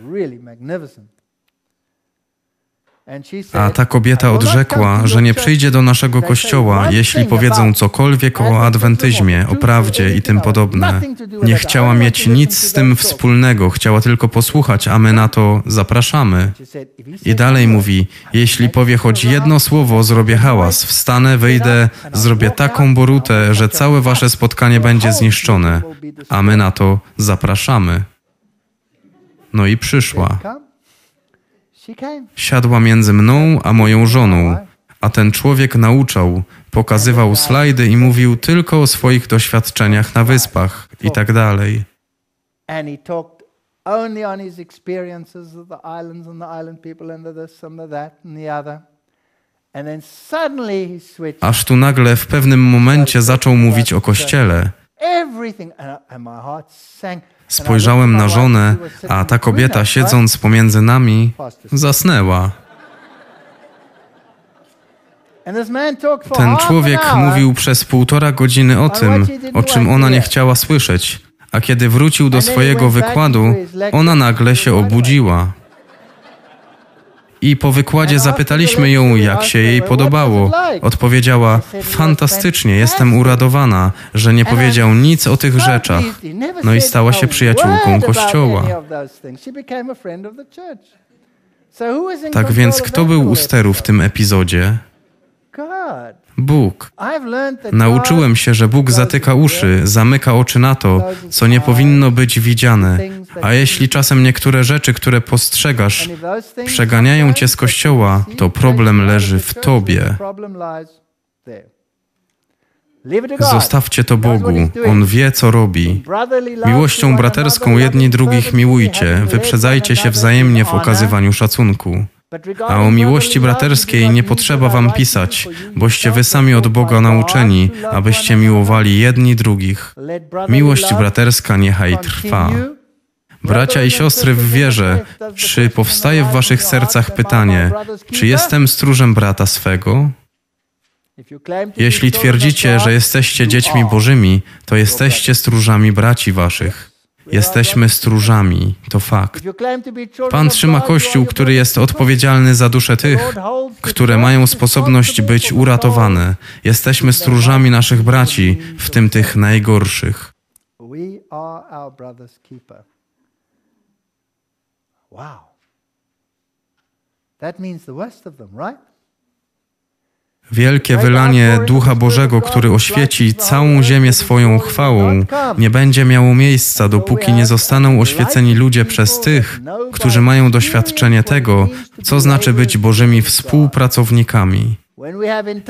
A ta kobieta odrzekła, że nie przyjdzie do naszego kościoła, jeśli powiedzą cokolwiek o adwentyzmie, o prawdzie i tym podobne. Nie chciała mieć nic z tym wspólnego, chciała tylko posłuchać, a my na to zapraszamy. I dalej mówi: Jeśli powie choć jedno słowo, zrobię hałas, wstanę, wyjdę, zrobię taką borutę, że całe wasze spotkanie będzie zniszczone, a my na to zapraszamy. No i przyszła. Siadła między mną a moją żoną, a ten człowiek nauczał, pokazywał slajdy i mówił tylko o swoich doświadczeniach na wyspach i tak dalej. Aż tu nagle w pewnym momencie zaczął mówić o kościele. Spojrzałem na żonę, a ta kobieta, siedząc pomiędzy nami, zasnęła. Ten człowiek mówił przez półtora godziny o tym, o czym ona nie chciała słyszeć, a kiedy wrócił do swojego wykładu, ona nagle się obudziła. I po wykładzie zapytaliśmy ją, jak się jej podobało. Odpowiedziała: Fantastycznie, jestem uradowana, że nie powiedział nic o tych rzeczach. No i stała się przyjaciółką Kościoła. Tak więc, kto był u steru w tym epizodzie? Bóg. Nauczyłem się, że Bóg zatyka uszy, zamyka oczy na to, co nie powinno być widziane. A jeśli czasem niektóre rzeczy, które postrzegasz, przeganiają cię z kościoła, to problem leży w tobie. Zostawcie to Bogu. On wie, co robi. Miłością braterską jedni drugich miłujcie, wyprzedzajcie się wzajemnie w okazywaniu szacunku. A o miłości braterskiej nie potrzeba wam pisać, boście wy sami od Boga nauczeni, abyście miłowali jedni drugich. Miłość braterska niechaj trwa. Bracia i siostry w wierze, czy powstaje w waszych sercach pytanie, czy jestem stróżem brata swego? Jeśli twierdzicie, że jesteście dziećmi Bożymi, to jesteście stróżami braci waszych. Jesteśmy stróżami, to fakt. Pan trzyma Kościół, który jest odpowiedzialny za dusze tych, które mają sposobność być uratowane. Jesteśmy stróżami naszych braci, w tym tych najgorszych. Wow. That means the worst of them, right? Wielkie wylanie Ducha Bożego, który oświeci całą ziemię swoją chwałą, nie będzie miało miejsca, dopóki nie zostaną oświeceni ludzie przez tych, którzy mają doświadczenie tego, co znaczy być Bożymi współpracownikami.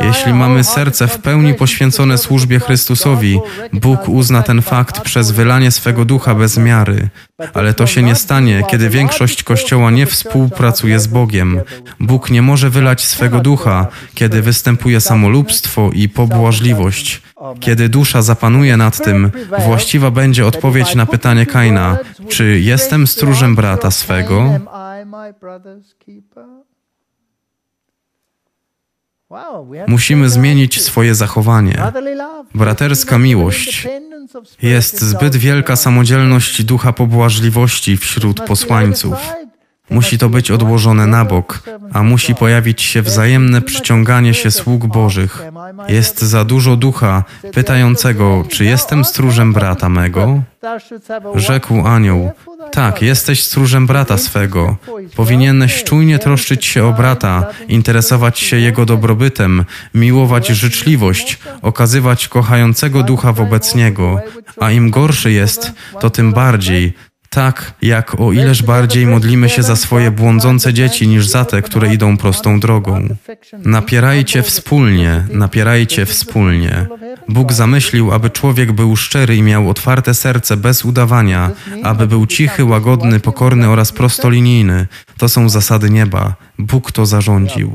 Jeśli mamy serce w pełni poświęcone służbie Chrystusowi, Bóg uzna ten fakt przez wylanie swego ducha bez miary. Ale to się nie stanie, kiedy większość Kościoła nie współpracuje z Bogiem. Bóg nie może wylać swego ducha, kiedy występuje samolubstwo i pobłażliwość. Kiedy dusza zapanuje nad tym, właściwa będzie odpowiedź na pytanie Kaina: Czy jestem stróżem brata swego? Musimy zmienić swoje zachowanie. Braterska miłość. Jest zbyt wielka samodzielność ducha pobłażliwości wśród posłańców. Musi to być odłożone na bok, a musi pojawić się wzajemne przyciąganie się sług Bożych. Jest za dużo ducha pytającego, czy jestem stróżem brata mego? Rzekł anioł, tak, jesteś stróżem brata swego. Powinieneś czujnie troszczyć się o brata, interesować się jego dobrobytem, miłować życzliwość, okazywać kochającego ducha wobec niego. A im gorszy jest, to tym bardziej, tak jak o ileż bardziej modlimy się za swoje błądzące dzieci niż za te, które idą prostą drogą. Napierajcie wspólnie, napierajcie wspólnie. Bóg zamyślił, aby człowiek był szczery i miał otwarte serce bez udawania, aby był cichy, łagodny, pokorny oraz prostolinijny. To są zasady nieba. Bóg to zarządził.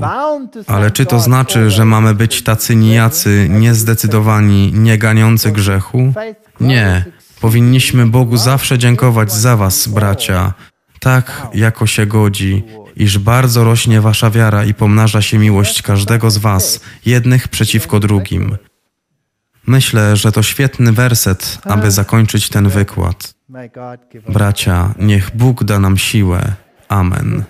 Ale czy to znaczy, że mamy być tacy nijacy, niezdecydowani, nie ganiący grzechu? Nie. Powinniśmy Bogu zawsze dziękować za Was, bracia, tak jako się godzi, iż bardzo rośnie Wasza wiara i pomnaża się miłość każdego z Was, jednych przeciwko drugim. Myślę, że to świetny werset, aby zakończyć ten wykład. Bracia, niech Bóg da nam siłę. Amen.